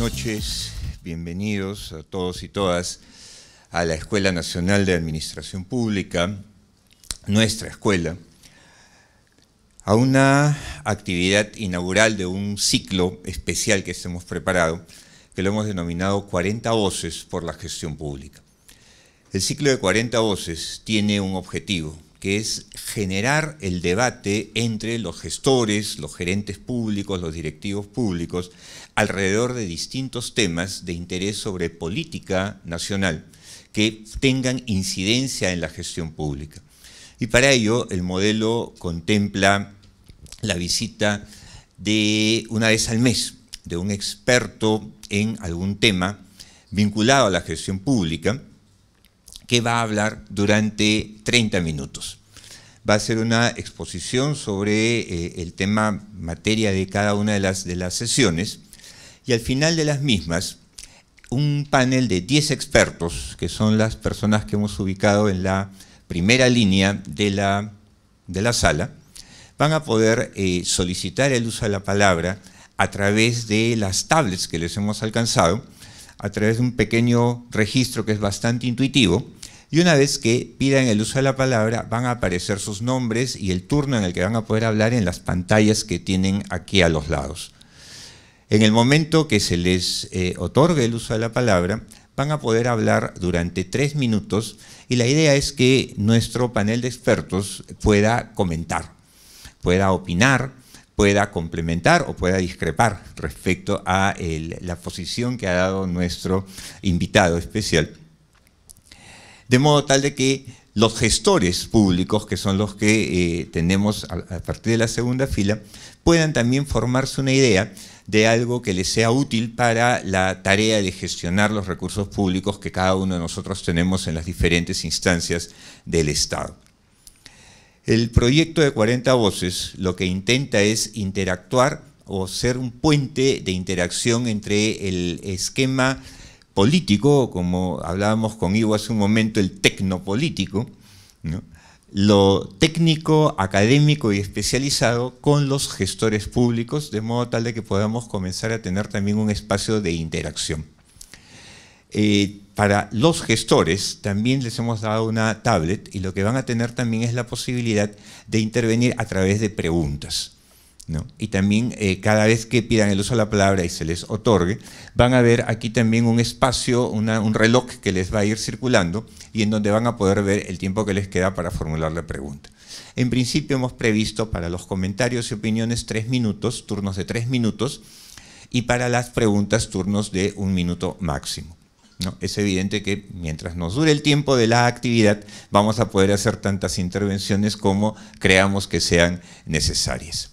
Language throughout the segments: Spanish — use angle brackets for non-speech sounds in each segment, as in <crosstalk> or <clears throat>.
noches, bienvenidos a todos y todas a la Escuela Nacional de Administración Pública, nuestra escuela, a una actividad inaugural de un ciclo especial que hemos preparado, que lo hemos denominado 40 voces por la gestión pública. El ciclo de 40 voces tiene un objetivo, que es generar el debate entre los gestores, los gerentes públicos, los directivos públicos, alrededor de distintos temas de interés sobre política nacional que tengan incidencia en la gestión pública. Y para ello el modelo contempla la visita de una vez al mes de un experto en algún tema vinculado a la gestión pública que va a hablar durante 30 minutos. Va a ser una exposición sobre eh, el tema materia de cada una de las, de las sesiones y al final de las mismas un panel de 10 expertos, que son las personas que hemos ubicado en la primera línea de la, de la sala, van a poder eh, solicitar el uso de la palabra a través de las tablets que les hemos alcanzado, a través de un pequeño registro que es bastante intuitivo, y una vez que pidan el uso de la palabra, van a aparecer sus nombres y el turno en el que van a poder hablar en las pantallas que tienen aquí a los lados. En el momento que se les eh, otorgue el uso de la palabra, van a poder hablar durante tres minutos y la idea es que nuestro panel de expertos pueda comentar, pueda opinar, pueda complementar o pueda discrepar respecto a la posición que ha dado nuestro invitado especial. De modo tal de que los gestores públicos, que son los que eh, tenemos a partir de la segunda fila, puedan también formarse una idea de algo que les sea útil para la tarea de gestionar los recursos públicos que cada uno de nosotros tenemos en las diferentes instancias del Estado. El proyecto de 40 voces lo que intenta es interactuar o ser un puente de interacción entre el esquema político, como hablábamos con Ivo hace un momento, el tecnopolítico, ¿no? lo técnico, académico y especializado con los gestores públicos, de modo tal de que podamos comenzar a tener también un espacio de interacción. Eh, para los gestores también les hemos dado una tablet y lo que van a tener también es la posibilidad de intervenir a través de preguntas. Y también eh, cada vez que pidan el uso de la palabra y se les otorgue, van a ver aquí también un espacio, un reloj que les va a ir circulando y en donde van a poder ver el tiempo que les queda para formular la pregunta. En principio hemos previsto para los comentarios y opiniones tres minutos, turnos de tres minutos, y para las preguntas turnos de un minuto máximo. Es evidente que mientras nos dure el tiempo de la actividad, vamos a poder hacer tantas intervenciones como creamos que sean necesarias.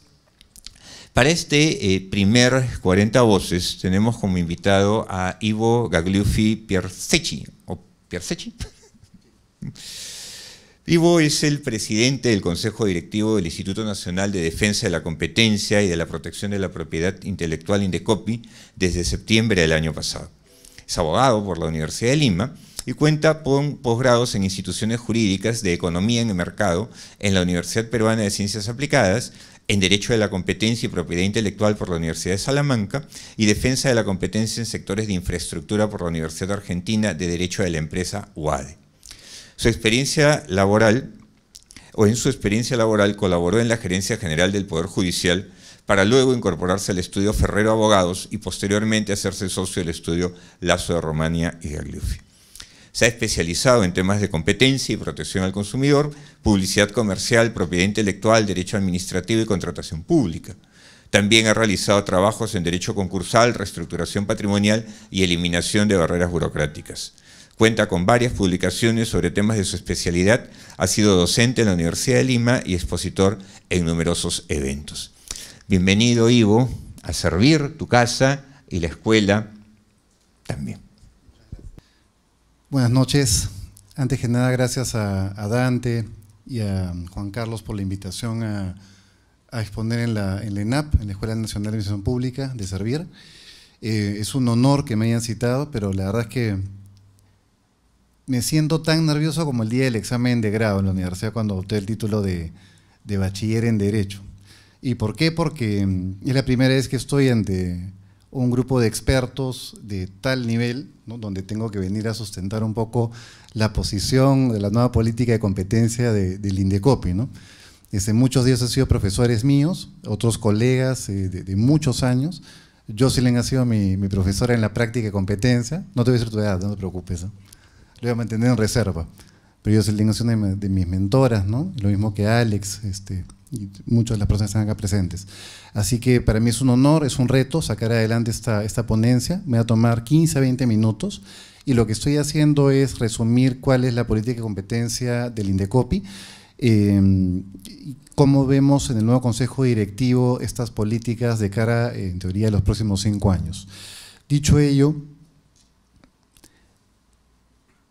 Para este eh, primer 40 voces tenemos como invitado a Ivo Gagliuffi Piersecci, o Piersecci. <laughs> Ivo es el presidente del Consejo Directivo del Instituto Nacional de Defensa de la Competencia y de la Protección de la Propiedad Intelectual Indecopi desde septiembre del año pasado. Es abogado por la Universidad de Lima y cuenta con posgrados en instituciones jurídicas de economía en el mercado en la Universidad Peruana de Ciencias Aplicadas en Derecho de la Competencia y Propiedad Intelectual por la Universidad de Salamanca y Defensa de la Competencia en Sectores de Infraestructura por la Universidad Argentina de Derecho de la Empresa UADE. Su experiencia laboral, o en su experiencia laboral, colaboró en la Gerencia General del Poder Judicial para luego incorporarse al estudio Ferrero Abogados y posteriormente hacerse socio del estudio Lazo de Romania y Gagliuffi. Se ha especializado en temas de competencia y protección al consumidor, publicidad comercial, propiedad intelectual, derecho administrativo y contratación pública. También ha realizado trabajos en derecho concursal, reestructuración patrimonial y eliminación de barreras burocráticas. Cuenta con varias publicaciones sobre temas de su especialidad, ha sido docente en la Universidad de Lima y expositor en numerosos eventos. Bienvenido, Ivo, a servir tu casa y la escuela también. Buenas noches. Antes que nada, gracias a, Dante y a Juan Carlos por la invitación a, exponer en la, en la, ENAP, en la Escuela Nacional de Administración Pública, de Servir. Eh, es un honor que me hayan citado, pero la verdad es que me siento tan nervioso como el día del examen de grado en la universidad cuando obtuve el título de bachiller en Derecho. ¿Y por qué? Porque es la primera vez que estoy ante un grupo de expertos de tal nivel, donde tengo que venir a sustentar un poco la posición de la nueva política de competencia del INDECOPI. ¿no? Desde muchos días han sido profesores míos, otros colegas eh, de, muchos años. Jocelyn ha sido mi, mi, profesora en la práctica de competencia. No te voy a decir tu edad, no te preocupes. Lo voy a mantener en reserva. Pero Jocelyn es una de, mis mentoras, ¿no? Lo mismo que Alex, este, y muchas de las personas están acá presentes. Así que para mí es un honor, es un reto sacar adelante esta, esta ponencia. Me va a tomar 15 a 20 minutos y lo que estoy haciendo es resumir cuál es la política de competencia del INDECOPI, eh, cómo vemos en el nuevo Consejo Directivo estas políticas de cara, en teoría, a los próximos cinco años. Dicho ello,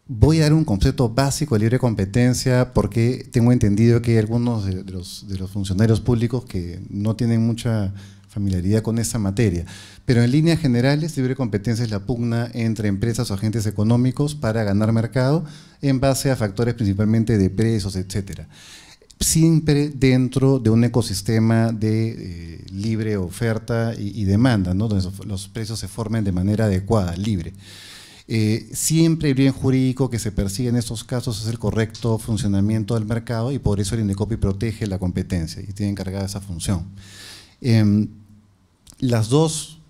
Voy a dar un concepto básico de libre competencia porque tengo entendido que hay algunos de, los, funcionarios públicos que no tienen mucha familiaridad con esta materia. Pero en líneas generales, libre competencia es la pugna entre empresas o agentes económicos para ganar mercado en base a factores principalmente de precios, etcétera. Siempre dentro de un ecosistema de eh, libre oferta y, demanda, donde los precios se formen de manera adecuada, libre. Eh, siempre el bien jurídico que se persigue en estos casos es el correcto funcionamiento del mercado y por eso el INDECOPI protege la competencia y tiene encargada esa función. Em, las dos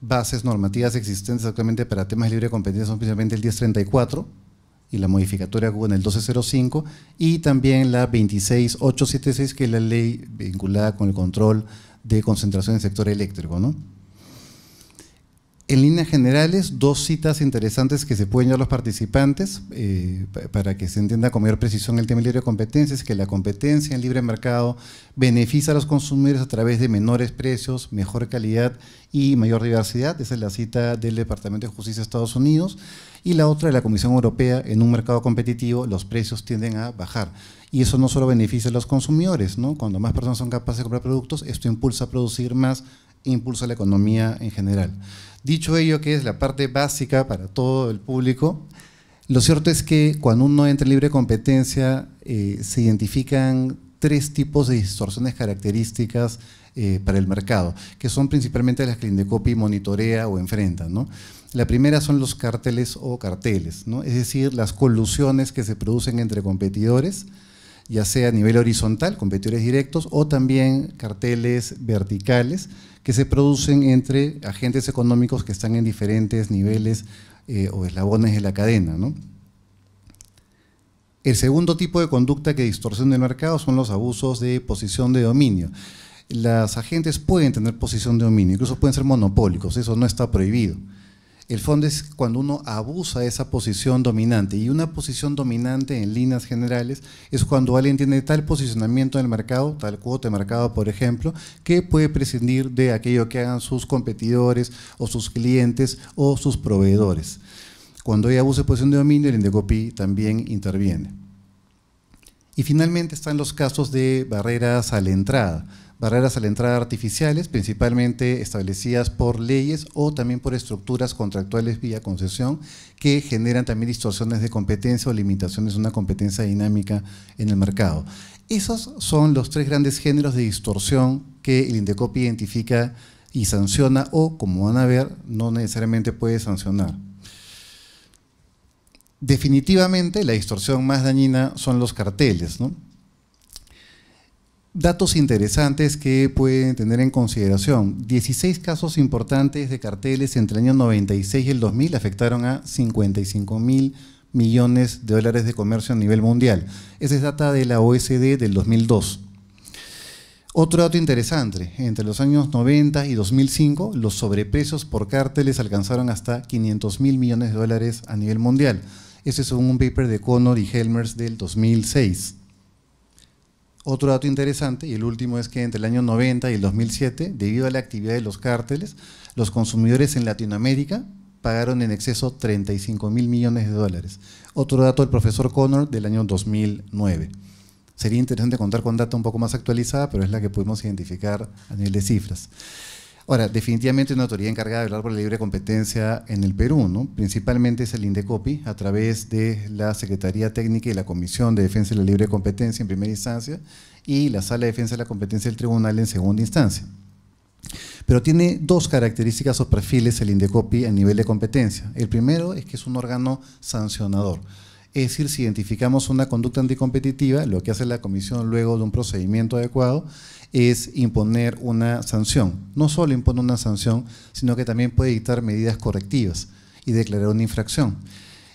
bases normativas existentes actualmente para temas de libre competencia son principalmente el 1034 y la modificatoria en el 1205 y también la 26876 que es la ley vinculada con el control de concentración en el sector eléctrico. ¿no? En líneas generales, dos citas interesantes que se pueden llevar los participantes eh, para que se entienda con mayor precisión el tema de libre competencia, es que la competencia en libre mercado beneficia a los consumidores a través de menores precios, mejor calidad y mayor diversidad. Esa es la cita del Departamento de Justicia de Estados Unidos. Y la otra de la Comisión Europea, en un mercado competitivo los precios tienden a bajar. Y eso no solo beneficia a los consumidores, ¿no? cuando más personas son capaces de comprar productos, esto impulsa a producir más, e impulsa la economía en general. Dicho ello, que es la parte básica para todo el público, lo cierto es que cuando uno entra en libre competencia eh, se identifican tres tipos de distorsiones características eh, para el mercado, que son principalmente las que el Indecopi monitorea o enfrenta. La primera son los carteles o carteles, es decir, las colusiones que se producen entre competidores, ya sea a nivel horizontal, competidores directos, o también carteles verticales, que se producen entre agentes económicos que están en diferentes niveles eh, o eslabones de la cadena. El segundo tipo de conducta que distorsiona el mercado son los abusos de posición de dominio. Las agentes pueden tener posición de dominio, incluso pueden ser monopólicos, eso no está prohibido. El fondo es cuando uno abusa de esa posición dominante. Y una posición dominante en líneas generales es cuando alguien tiene tal posicionamiento en el mercado, tal cuota de mercado, por ejemplo, que puede prescindir de aquello que hagan sus competidores o sus clientes o sus proveedores. Cuando hay abuso de posición de dominio, el Indecopi también interviene. Y finalmente están los casos de barreras a la entrada barreras a la entrada artificiales, principalmente establecidas por leyes o también por estructuras contractuales vía concesión, que generan también distorsiones de competencia o limitaciones de una competencia dinámica en el mercado. Esos son los tres grandes géneros de distorsión que el Indecopi identifica y sanciona o, como van a ver, no necesariamente puede sancionar. Definitivamente la distorsión más dañina son los carteles, ¿no? Datos interesantes que pueden tener en consideración. 16 casos importantes de carteles entre el año 96 y el 2000 afectaron a 55 mil millones de dólares de comercio a nivel mundial. Esa es data de la OSD del 2002. Otro dato interesante, entre los años 90 y 2005, los sobreprecios por cárteles alcanzaron hasta 500 mil millones de dólares a nivel mundial. Ese es un paper de Connor y Helmers del 2006. Otro dato interesante, y el último es que entre el año 90 y el 2007, debido a la actividad de los cárteles, los consumidores en Latinoamérica pagaron en exceso 35 mil millones de dólares. Otro dato del profesor Connor del año 2009. Sería interesante contar con data un poco más actualizada, pero es la que pudimos identificar a nivel de cifras. Ahora, definitivamente una autoridad encargada de hablar por la libre competencia en el Perú, ¿no? principalmente es el INDECOPI, a través de la Secretaría Técnica y la Comisión de Defensa de la Libre Competencia en primera instancia y la Sala de Defensa de la Competencia del Tribunal en segunda instancia. Pero tiene dos características o perfiles el Indecopi a nivel de competencia. El primero es que es un órgano sancionador. Es decir, si identificamos una conducta anticompetitiva, lo que hace la comisión luego de un procedimiento adecuado es imponer una sanción. No solo impone una sanción, sino que también puede dictar medidas correctivas y declarar una infracción.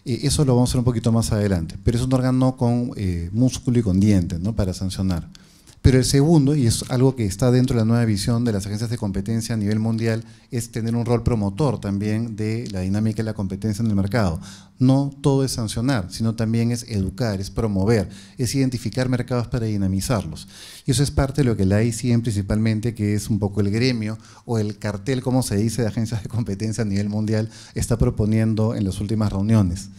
Eh, eso lo vamos a hacer un poquito más adelante, pero es un órgano con eh, músculo y con dientes ¿no? para sancionar. Pero el segundo, y es algo que está dentro de la nueva visión de las agencias de competencia a nivel mundial, es tener un rol promotor también de la dinámica de la competencia en el mercado. No todo es sancionar, sino también es educar, es promover, es identificar mercados para dinamizarlos. Y eso es parte de lo que la AICM principalmente, que es un poco el gremio o el cartel, como se dice, de agencias de competencia a nivel mundial, está proponiendo en las últimas reuniones.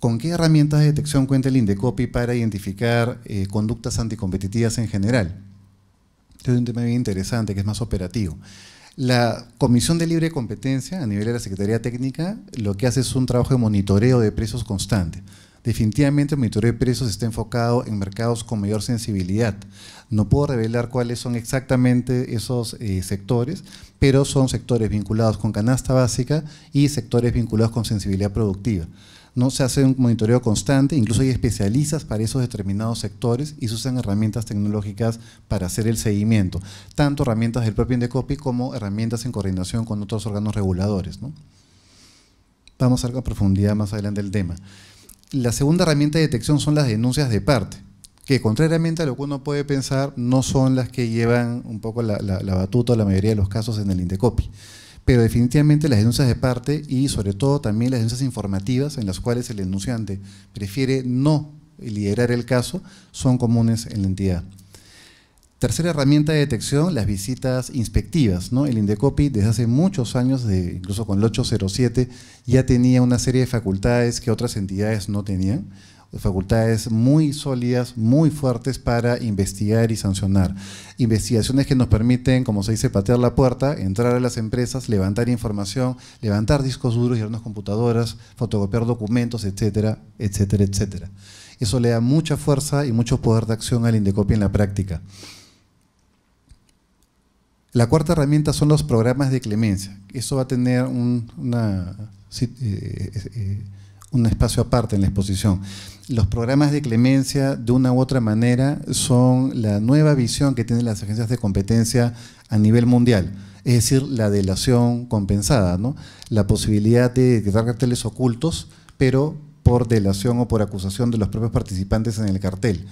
¿Con qué herramientas de detección cuenta el Indecopi para identificar eh, conductas anticompetitivas en general? Este es un tema bien interesante, que es más operativo. La Comisión de Libre Competencia, a nivel de la Secretaría Técnica, lo que hace es un trabajo de monitoreo de precios constante. Definitivamente el monitoreo de precios está enfocado en mercados con mayor sensibilidad. No puedo revelar cuáles son exactamente esos eh, sectores, pero son sectores vinculados con canasta básica y sectores vinculados con sensibilidad productiva. ¿No? Se hace un monitoreo constante, incluso hay especialistas para esos determinados sectores y se usan herramientas tecnológicas para hacer el seguimiento, tanto herramientas del propio Indecopi como herramientas en coordinación con otros órganos reguladores. Vamos a ver profundidad más adelante del tema. La segunda herramienta de detección son las denuncias de parte, que contrariamente a lo que uno puede pensar, no son las que llevan un poco la, la, la batuta la mayoría de los casos en el Indecopi pero definitivamente las denuncias de parte y sobre todo también las denuncias informativas en las cuales el denunciante prefiere no liderar el caso son comunes en la entidad. Tercera herramienta de detección, las visitas inspectivas. ¿no? El Indecopi desde hace muchos años, de, incluso con el 807, ya tenía una serie de facultades que otras entidades no tenían facultades muy sólidas, muy fuertes para investigar y sancionar. Investigaciones que nos permiten, como se dice, patear la puerta, entrar a las empresas, levantar información, levantar discos duros, llevarnos computadoras, fotocopiar documentos, etcétera, etcétera, etcétera. Eso le da mucha fuerza y mucho poder de acción al Indecopi en la práctica. La cuarta herramienta son los programas de clemencia. Eso va a tener una, eh, eh, un espacio aparte en la exposición los programas de clemencia, de una u otra manera, son la nueva visión que tienen las agencias de competencia a nivel mundial. Es decir, la delación compensada, ¿no? la posibilidad de dar carteles ocultos, pero por delación o por acusación de los propios participantes en el cartel.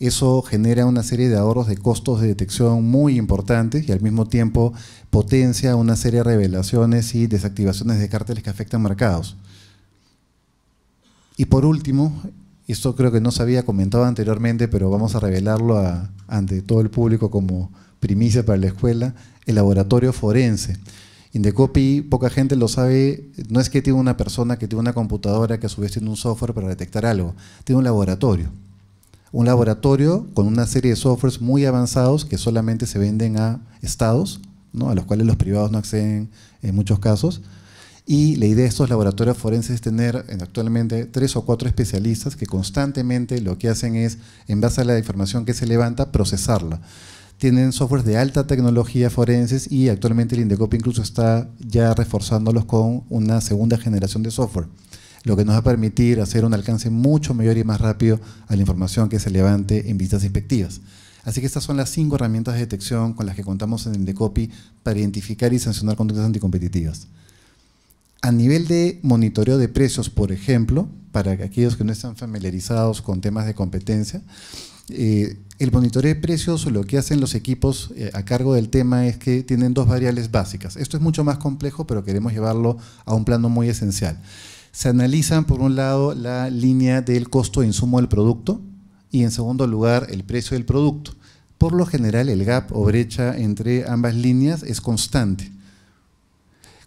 Eso genera una serie de ahorros de costos de detección muy importantes y al mismo tiempo potencia una serie de revelaciones y desactivaciones de carteles que afectan mercados. Y por último, esto creo que no se había comentado anteriormente, pero vamos a revelarlo ante todo el público como primicia para la escuela, el laboratorio forense. Indecopi, poca gente lo sabe, no es que tiene una persona que tiene una computadora que a su vez tiene un software para detectar algo, tiene un laboratorio. Un laboratorio con una serie de softwares muy avanzados que solamente se venden a estados, ¿no? a los cuales los privados no acceden en muchos casos, y la idea de estos laboratorios forenses es tener actualmente tres o cuatro especialistas que constantemente lo que hacen es, en base a la información que se levanta, procesarla. Tienen softwares de alta tecnología forenses y actualmente el Indecop incluso está ya reforzándolos con una segunda generación de software, lo que nos va a permitir hacer un alcance mucho mayor y más rápido a la información que se levante en vistas inspectivas. Así que estas son las cinco herramientas de detección con las que contamos en el Indecopi para identificar y sancionar conductas anticompetitivas. A nivel de monitoreo de precios, por ejemplo, para aquellos que no están familiarizados con temas de competencia, eh, el monitoreo de precios lo que hacen los equipos eh, a cargo del tema es que tienen dos variables básicas. Esto es mucho más complejo, pero queremos llevarlo a un plano muy esencial. Se analizan, por un lado, la línea del costo de insumo del producto y, en segundo lugar, el precio del producto. Por lo general, el gap o brecha entre ambas líneas es constante.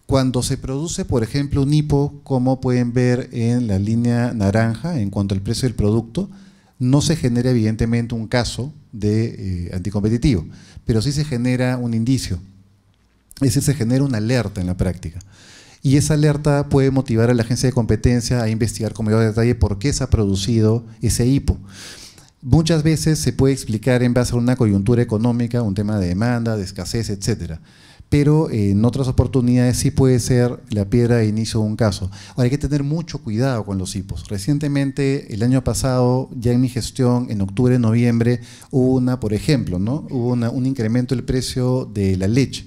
Cuando se produce, por ejemplo, un hipo, como pueden ver en la línea naranja en cuanto al precio del producto, no se genera evidentemente un caso de eh, anticompetitivo, pero sí se genera un indicio, es decir, se genera una alerta en la práctica. Y esa alerta puede motivar a la agencia de competencia a investigar con mayor detalle por qué se ha producido ese hipo. muchas veces se puede explicar en base a una coyuntura económica, un tema de demanda, de escasez, etcétera pero en otras oportunidades sí puede ser la piedra de inicio de un caso. Ahora hay que tener mucho cuidado con los hipos. Recientemente, el año pasado, ya en mi gestión, en octubre, noviembre, hubo una, por ejemplo, ¿no? hubo un incremento del precio de la leche.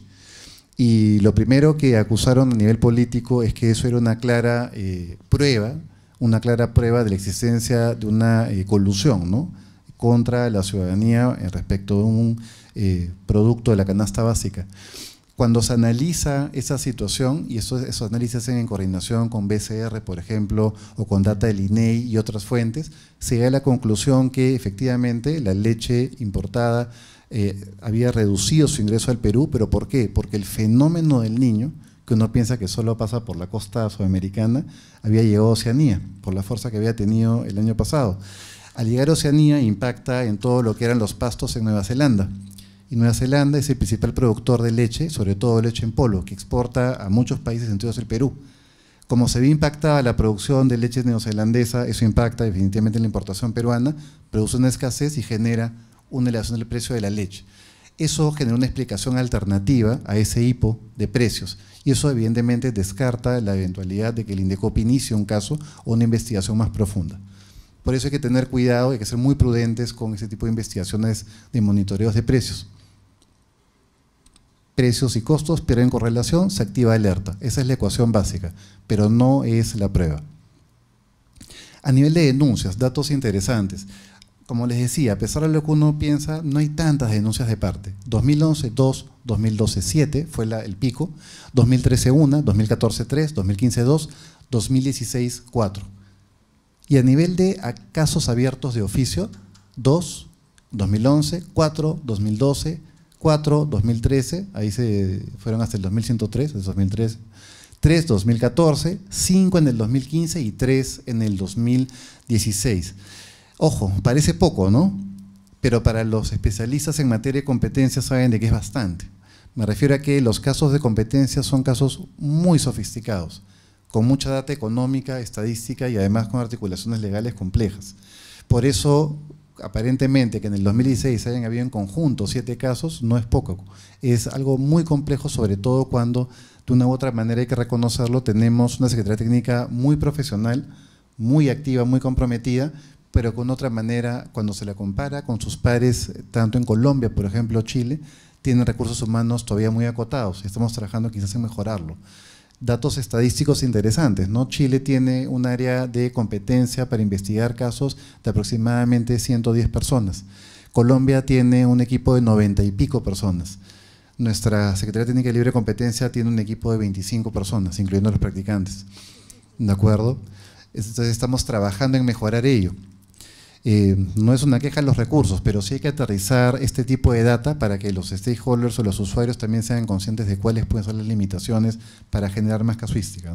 Y lo primero que acusaron a nivel político es que eso era una clara eh, prueba, una clara prueba de la existencia de una eh, colusión ¿no? contra la ciudadanía respecto de un eh, producto de la canasta básica. Cuando se analiza esa situación, y eso, esos análisis se hacen en coordinación con BCR, por ejemplo, o con data del INEI y otras fuentes, se llega a la conclusión que efectivamente la leche importada eh, había reducido su ingreso al Perú, pero ¿por qué? Porque el fenómeno del niño, que uno piensa que solo pasa por la costa sudamericana, había llegado a Oceanía, por la fuerza que había tenido el año pasado. Al llegar a Oceanía impacta en todo lo que eran los pastos en Nueva Zelanda y Nueva Zelanda es el principal productor de leche, sobre todo leche en polvo, que exporta a muchos países, entre ellos el Perú. Como se ve impactada la producción de leche neozelandesa, eso impacta definitivamente la importación peruana, produce una escasez y genera una elevación del precio de la leche. Eso genera una explicación alternativa a ese hipo de precios y eso evidentemente descarta la eventualidad de que el INDECOP inicie un caso o una investigación más profunda. Por eso hay que tener cuidado, hay que ser muy prudentes con ese tipo de investigaciones de monitoreos de precios precios y costos pierden correlación, se activa alerta. Esa es la ecuación básica, pero no es la prueba. A nivel de denuncias, datos interesantes. Como les decía, a pesar de lo que uno piensa, no hay tantas denuncias de parte. 2011, 2, 2012, 7 fue el pico, 2013, 1, 2014, 3, 2015, 2, 2016, 4. Y a nivel de casos abiertos de oficio, 2, 2011, 4, 2012, 4, 2013, ahí se fueron hasta el 2103, el 2013. 3, 2014, 5 en el 2015 y 3 en el 2016. Ojo, parece poco, ¿no? Pero para los especialistas en materia de competencia saben de que es bastante. Me refiero a que los casos de competencia son casos muy sofisticados, con mucha data económica, estadística y además con articulaciones legales complejas. Por eso aparentemente que en el 2016 hayan habido en conjunto siete casos, no es poco. Es algo muy complejo, sobre todo cuando de una u otra manera hay que reconocerlo, tenemos una Secretaría Técnica muy profesional, muy activa, muy comprometida, pero con otra manera, cuando se la compara con sus pares, tanto en Colombia, por ejemplo, Chile, tienen recursos humanos todavía muy acotados. Estamos trabajando quizás en mejorarlo datos estadísticos interesantes. ¿no? Chile tiene un área de competencia para investigar casos de aproximadamente 110 personas. Colombia tiene un equipo de 90 y pico personas. Nuestra Secretaría Técnica de Libre Competencia tiene un equipo de 25 personas, incluyendo los practicantes. ¿De acuerdo? Entonces estamos trabajando en mejorar ello. Eh, no es una queja de los recursos, pero sí hay que aterrizar este tipo de data para que los stakeholders o los usuarios también sean conscientes de cuáles pueden ser las limitaciones para generar más casuística.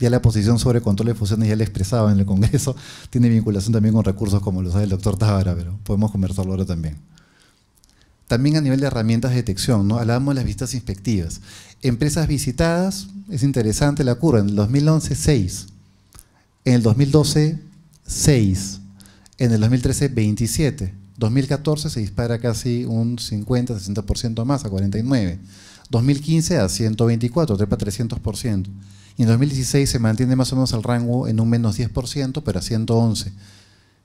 Ya la posición sobre control de fusiones ya la expresaba en el Congreso, <laughs> tiene vinculación también con recursos como lo sabe el doctor Tábara, pero podemos conversarlo ahora también. También a nivel de herramientas de detección, ¿no? hablábamos de las vistas inspectivas. Empresas visitadas, es interesante la curva, en el 2011, 6 en el 2012, 6. En el 2013, 27. 2014 se dispara casi un 50-60% más, a 49. 2015 a 124, trepa 300%. Y en 2016 se mantiene más o menos el rango en un menos 10%, pero a 111.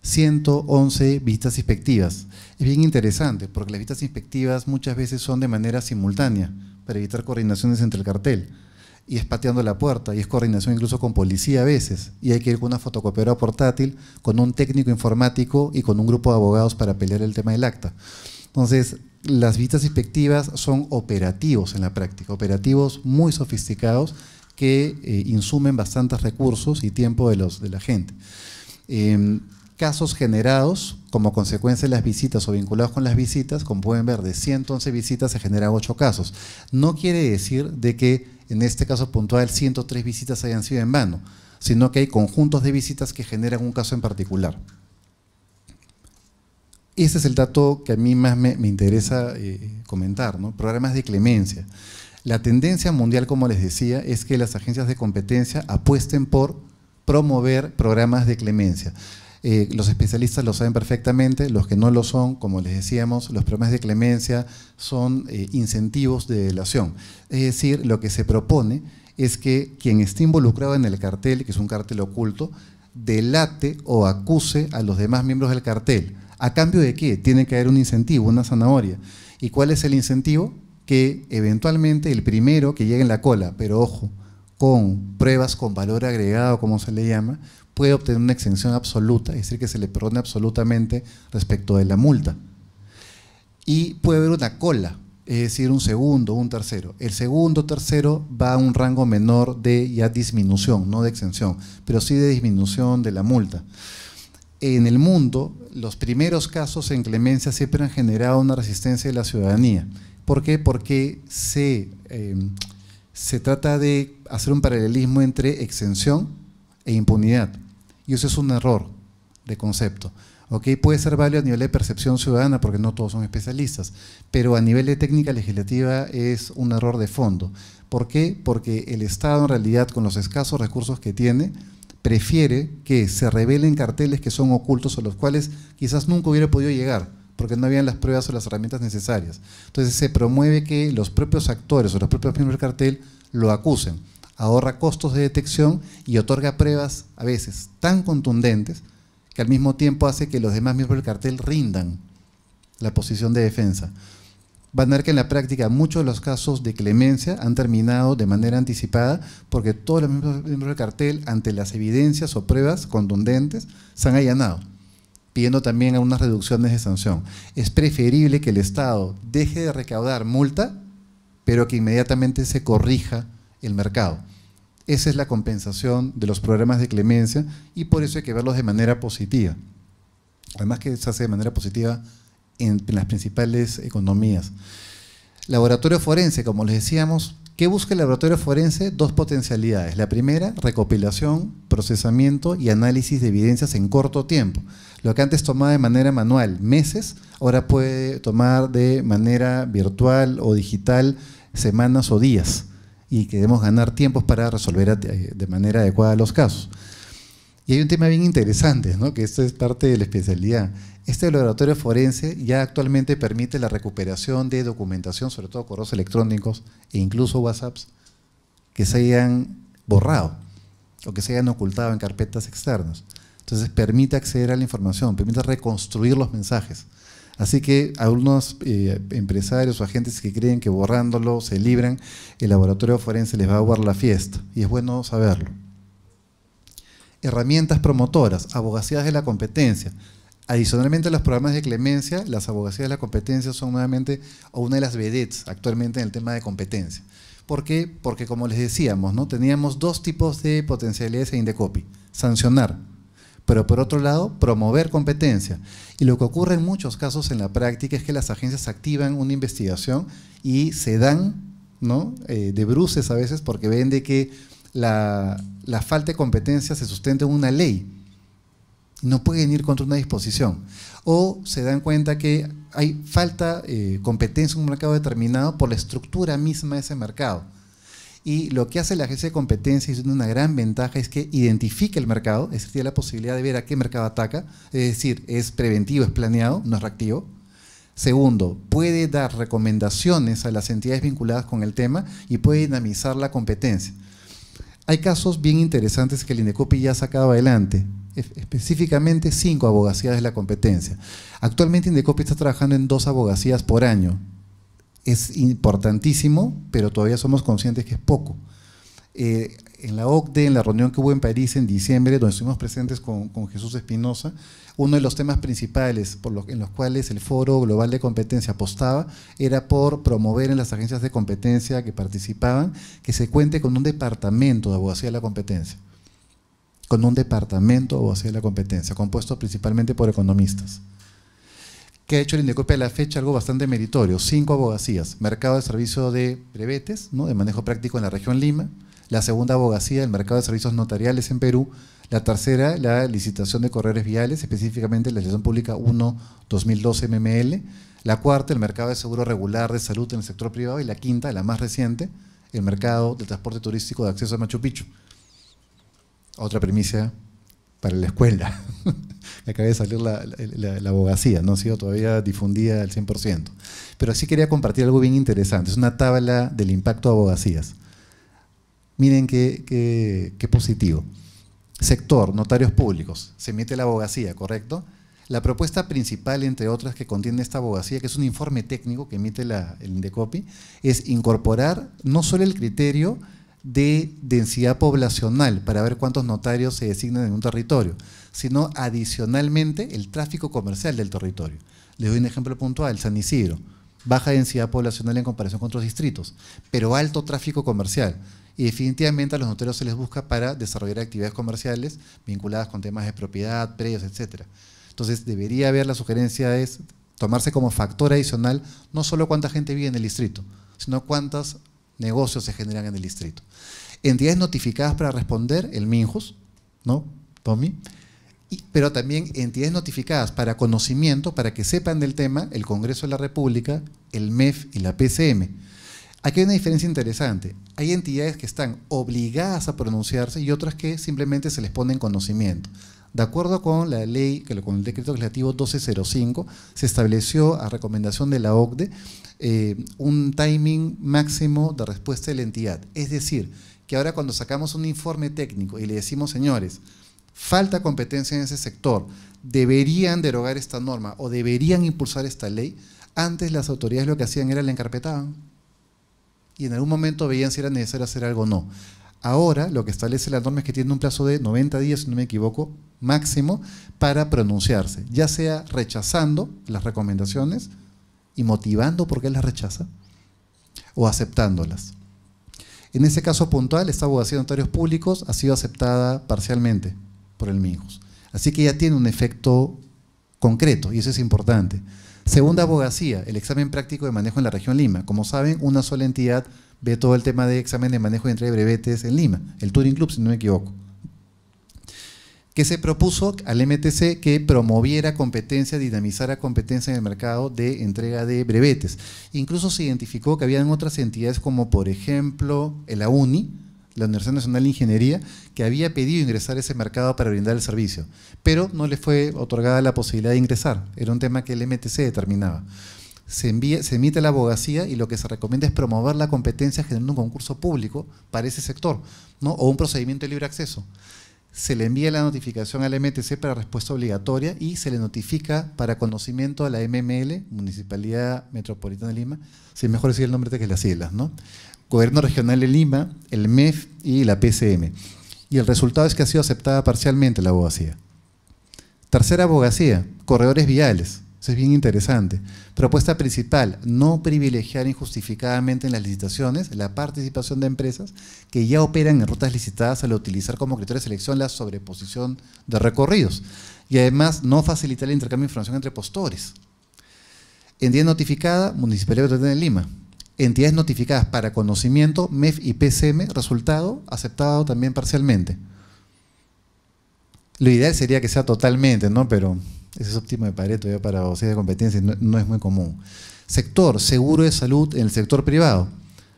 111 vistas inspectivas. Es bien interesante porque las vistas inspectivas muchas veces son de manera simultánea para evitar coordinaciones entre el cartel y es pateando la puerta, y es coordinación incluso con policía a veces, y hay que ir con una fotocopiadora portátil, con un técnico informático y con un grupo de abogados para pelear el tema del acta. Entonces, las vistas inspectivas son operativos en la práctica, operativos muy sofisticados que eh, insumen bastantes recursos y tiempo de, los, de la gente. Em, casos generados como consecuencia de las visitas o vinculados con las visitas, como pueden ver, de 111 visitas se generan 8 casos. No quiere decir de que en este caso puntual 103 visitas hayan sido en vano, sino que hay conjuntos de visitas que generan un caso en particular. Ese es el dato que a mí más me, interesa eh, comentar, ¿no? programas de clemencia. La tendencia mundial, como les decía, es que las agencias de competencia apuesten por promover programas de clemencia. Eh, los especialistas lo saben perfectamente, los que no lo son, como les decíamos, los programas de clemencia son eh, incentivos de delación. Es decir, lo que se propone es que quien esté involucrado en el cartel, que es un cartel oculto, delate o acuse a los demás miembros del cartel. ¿A cambio de qué? Tiene que haber un incentivo, una zanahoria. ¿Y cuál es el incentivo? Que eventualmente el primero que llegue en la cola, pero ojo, con pruebas con valor agregado, como se le llama, puede obtener una exención absoluta, es decir, que se le perdone absolutamente respecto de la multa. Y puede haber una cola, es decir, un segundo, un tercero. El segundo, tercero va a un rango menor de ya disminución, no de exención, pero sí de disminución de la multa. En el mundo, los primeros casos en clemencia siempre han generado una resistencia de la ciudadanía. ¿Por qué? Porque se, eh, se trata de hacer un paralelismo entre exención e impunidad. Y eso es un error de concepto. ¿okay? Puede ser válido a nivel de percepción ciudadana porque no todos son especialistas, pero a nivel de técnica legislativa es un error de fondo. ¿Por qué? Porque el Estado en realidad con los escasos recursos que tiene prefiere que se revelen carteles que son ocultos a los cuales quizás nunca hubiera podido llegar porque no habían las pruebas o las herramientas necesarias. Entonces se promueve que los propios actores o los propios miembros del cartel lo acusen ahorra costos de detección y otorga pruebas a veces tan contundentes que al mismo tiempo hace que los demás miembros del cartel rindan la posición de defensa. Van a ver que en la práctica muchos de los casos de clemencia han terminado de manera anticipada porque todos los miembros del cartel, ante las evidencias o pruebas contundentes, se han allanado, pidiendo también algunas reducciones de sanción. Es preferible que el Estado deje de recaudar multa, pero que inmediatamente se corrija el mercado. Esa es la compensación de los programas de clemencia y por eso hay que verlos de manera positiva. Además que se hace de manera positiva en, las principales economías. Laboratorio forense, como les decíamos, ¿qué busca el laboratorio forense? Dos potencialidades. La primera, recopilación, procesamiento y análisis de evidencias en corto tiempo. Lo que antes tomaba de manera manual meses, ahora puede tomar de manera virtual o digital semanas o días y queremos ganar tiempos para resolver de manera adecuada los casos. Y hay un tema bien interesante, que esto es parte de la especialidad. Este laboratorio forense ya actualmente permite la recuperación de documentación, sobre todo correos electrónicos e incluso WhatsApps, que se hayan borrado o que se hayan ocultado en carpetas externas. Entonces permite acceder a la información, permite reconstruir los mensajes. Así que algunos eh, empresarios o agentes que creen que borrándolo se libran, el laboratorio forense les va a guardar la fiesta. Y es bueno saberlo. Herramientas promotoras, abogacías de la competencia. Adicionalmente a los programas de clemencia, las abogacías de la competencia son nuevamente una de las vedettes actualmente en el tema de competencia. ¿Por qué? Porque como les decíamos, ¿no? teníamos dos tipos de potencialidades en Indecopi. Sancionar, pero por otro lado, promover competencia. Y lo que ocurre en muchos casos en la práctica es que las agencias activan una investigación y se dan. Eh, de bruces a veces porque ven de que la, falta de competencia se sustenta en una ley. No pueden ir contra una disposición. O se dan cuenta que hay falta de eh, competencia en un mercado determinado por la estructura misma de ese mercado y lo que hace la agencia de competencia y tiene una gran ventaja es que identifica el mercado, es decir, tiene la posibilidad de ver a qué mercado ataca, es decir, es preventivo, es planeado, no es reactivo. Segundo, puede dar recomendaciones a las entidades vinculadas con el tema y puede dinamizar la competencia. Hay casos bien interesantes que el INDECOPI ya ha sacado adelante, específicamente cinco abogacías de la competencia. Actualmente INDECOPI está trabajando en dos abogacías por año, es importantísimo, pero todavía somos conscientes que es poco. Eh, en la OCDE, en la reunión que hubo en París en diciembre, donde estuvimos presentes con, Jesús Espinosa, uno de los temas principales en los cuales el Foro Global de Competencia apostaba era por promover en las agencias de competencia que participaban que se cuente con un departamento de abogacía de la competencia, con un departamento de abogacía de la competencia, compuesto principalmente por economistas que ha hecho el Indecopia a la fecha algo bastante meritorio. Cinco abogacías. Mercado de servicio de brevetes, ¿no? de manejo práctico en la región Lima. La segunda abogacía, el mercado de servicios notariales en Perú. La tercera, la licitación de correos viales, específicamente la licitación pública 1-2012 MML. La cuarta, el mercado de seguro regular de salud en el sector privado. Y la quinta, la más reciente, el mercado de transporte turístico de acceso a Machu Picchu. Otra premisa para la escuela. <laughs> Acaba de salir la, abogacía, no ha sido todavía difundida al 100%. Pero sí quería compartir algo bien interesante. Es una tabla del impacto de abogacías. Miren qué, qué positivo. Sector, notarios públicos. Se emite la abogacía, ¿correcto? La propuesta principal, entre otras, que contiene esta abogacía, que es un informe técnico que emite la, el INDECOPI, es incorporar no solo el criterio de densidad poblacional para ver cuántos notarios se designan en un territorio, sino adicionalmente el tráfico comercial del territorio. Les doy un ejemplo puntual, San Isidro, baja densidad poblacional en comparación con otros distritos, pero alto tráfico comercial. Y definitivamente a los notarios se les busca para desarrollar actividades comerciales vinculadas con temas de propiedad, predios, etc. Entonces debería haber la sugerencia es tomarse como factor adicional no solo cuánta gente vive en el distrito, sino cuántos negocios se generan en el distrito. Entidades notificadas para responder, el MINJUS, ¿no? Tommy. pero también entidades notificadas para conocimiento, para que sepan del tema, el Congreso de la República, el MEF y la PCM. Aquí hay una diferencia interesante. Hay entidades que están obligadas a pronunciarse y otras que simplemente se les pone en conocimiento. De acuerdo con la ley, con el decreto legislativo 1205, se estableció a recomendación de la OCDE eh, un timing máximo de respuesta de la entidad. Es decir, que ahora cuando sacamos un informe técnico y le decimos, señores, falta competencia en ese sector, deberían derogar esta norma o deberían impulsar esta ley, antes las autoridades lo que hacían era la encarpetaban y en algún momento veían si era necesario hacer algo o no. Ahora lo que establece la norma es que tiene un plazo de 90 días, si no me equivoco, máximo, para pronunciarse, ya sea rechazando las recomendaciones y motivando por qué las rechaza, o aceptándolas. En ese caso puntual, esta abogacía de notarios públicos ha sido aceptada parcialmente por el MINJUS. Así que ya tiene un efecto concreto y eso es importante. Segunda abogacía, el examen práctico de manejo en la región Lima. Como saben, una sola entidad ve todo el tema de examen de manejo de entrega de brevetes en Lima, el Turing Club, si no me equivoco que se propuso al MTC que promoviera competencia, dinamizara competencia en el mercado de entrega de brevetes. Incluso se identificó que habían otras entidades como por ejemplo la UNI, la Universidad Nacional de Ingeniería, que había pedido ingresar a ese mercado para brindar el servicio, pero no le fue otorgada la posibilidad de ingresar, era un tema que el MTC determinaba. Se, se emite la abogacía y lo que se recomienda es promover la competencia generando un concurso público para ese sector, ¿no? o un procedimiento de libre acceso se le envía la notificación al MTC para respuesta obligatoria y se le notifica para conocimiento a la MML, Municipalidad Metropolitana de Lima, si es mejor decir el nombre de que las siglas, ¿no? Gobierno Regional de Lima, el MEF y la PCM. Y el resultado es que ha sido aceptada parcialmente la abogacía. Tercera abogacía, corredores viales. Eso es bien interesante. Propuesta principal, no privilegiar injustificadamente en las licitaciones la participación de empresas que ya operan en rutas licitadas al utilizar como criterio de selección la sobreposición de recorridos. Y además, no facilitar el intercambio de información entre postores. Entidad notificada, Municipalidad de Lima. Entidades notificadas para conocimiento, MEF y PCM, resultado aceptado también parcialmente. Lo ideal sería que sea totalmente, ¿no? Pero ese es óptimo de Pareto ya para dosis de competencia, no, es muy común. Sector, seguro de salud en el sector privado.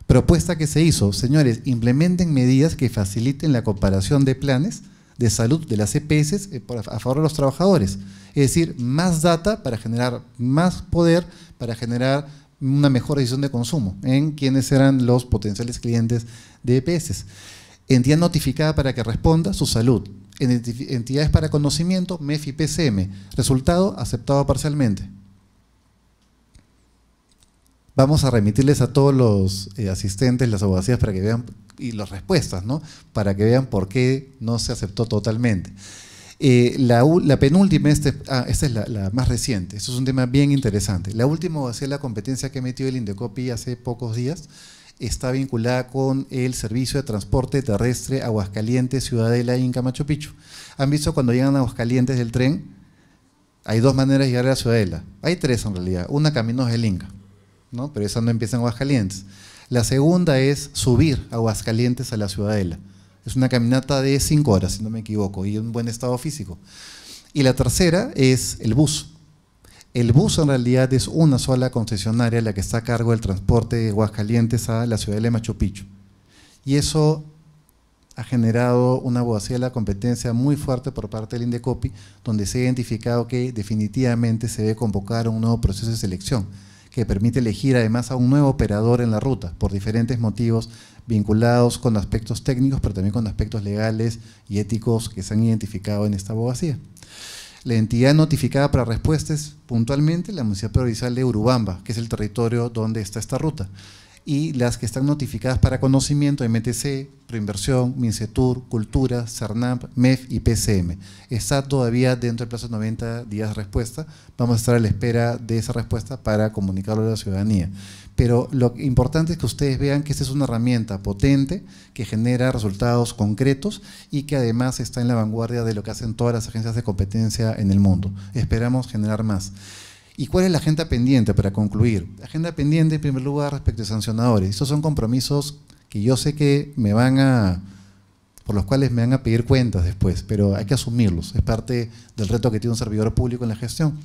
Propuesta que se hizo, señores, implementen medidas que faciliten la comparación de planes de salud de las EPS eh, a favor de los trabajadores. Es decir, más data para generar más poder, para generar una mejor decisión de consumo en quienes eran los potenciales clientes de EPS. Entidad notificada para que responda su salud entidades para conocimiento, MEF y PCM. Resultado, aceptado parcialmente. Vamos a remitirles a todos los eh, asistentes las abogacías para que vean, y las respuestas, ¿no? Para que vean por qué no se aceptó totalmente. Eh, la, penúltima, este, ah, esta es la, más reciente, esto es un tema bien interesante. La última abogacía la competencia que emitió el Indecopi hace pocos días, está vinculada con el servicio de transporte terrestre Aguascalientes, Ciudadela, Inca, Machu Picchu. ¿Han visto cuando llegan a Aguascalientes del tren? Hay dos maneras de llegar a la Ciudadela. Hay tres en realidad. Una camino del Inca, ¿no? pero esa no empieza en Aguascalientes. La segunda es subir a Aguascalientes a la Ciudadela. Es una caminata de cinco horas, si no me equivoco, y un buen estado físico. Y la tercera es el bus. El bus en realidad es una sola concesionaria la que está a cargo del transporte de Aguascalientes a la ciudad de Machu Picchu. Y eso ha generado una abogacía de la competencia muy fuerte por parte del Indecopi, donde se ha identificado que definitivamente se debe convocar un nuevo proceso de selección que permite elegir además a un nuevo operador en la ruta por diferentes motivos vinculados con aspectos técnicos, pero también con aspectos legales y éticos que se han identificado en esta abogacía. La entidad notificada para respuestas puntualmente la Municipalidad Provincial de Urubamba, que es el territorio donde está esta ruta y las que están notificadas para conocimiento, MTC, Proinversión, Mincetur, Cultura, CERNAP, MEF y PCM. Está todavía dentro del plazo de 90 días de respuesta. Vamos a estar a la espera de esa respuesta para comunicarlo a la ciudadanía. Pero lo importante es que ustedes vean que esta es una herramienta potente que genera resultados concretos y que además está en la vanguardia de lo que hacen todas las agencias de competencia en el mundo. Esperamos generar más. ¿Y cuál es la agenda pendiente para concluir? Agenda pendiente, en primer lugar, respecto a sancionadores. Estos son compromisos que yo sé que me van a, por los cuales me van a pedir cuentas después, pero hay que asumirlos. Es parte del reto que tiene un servidor público en la gestión.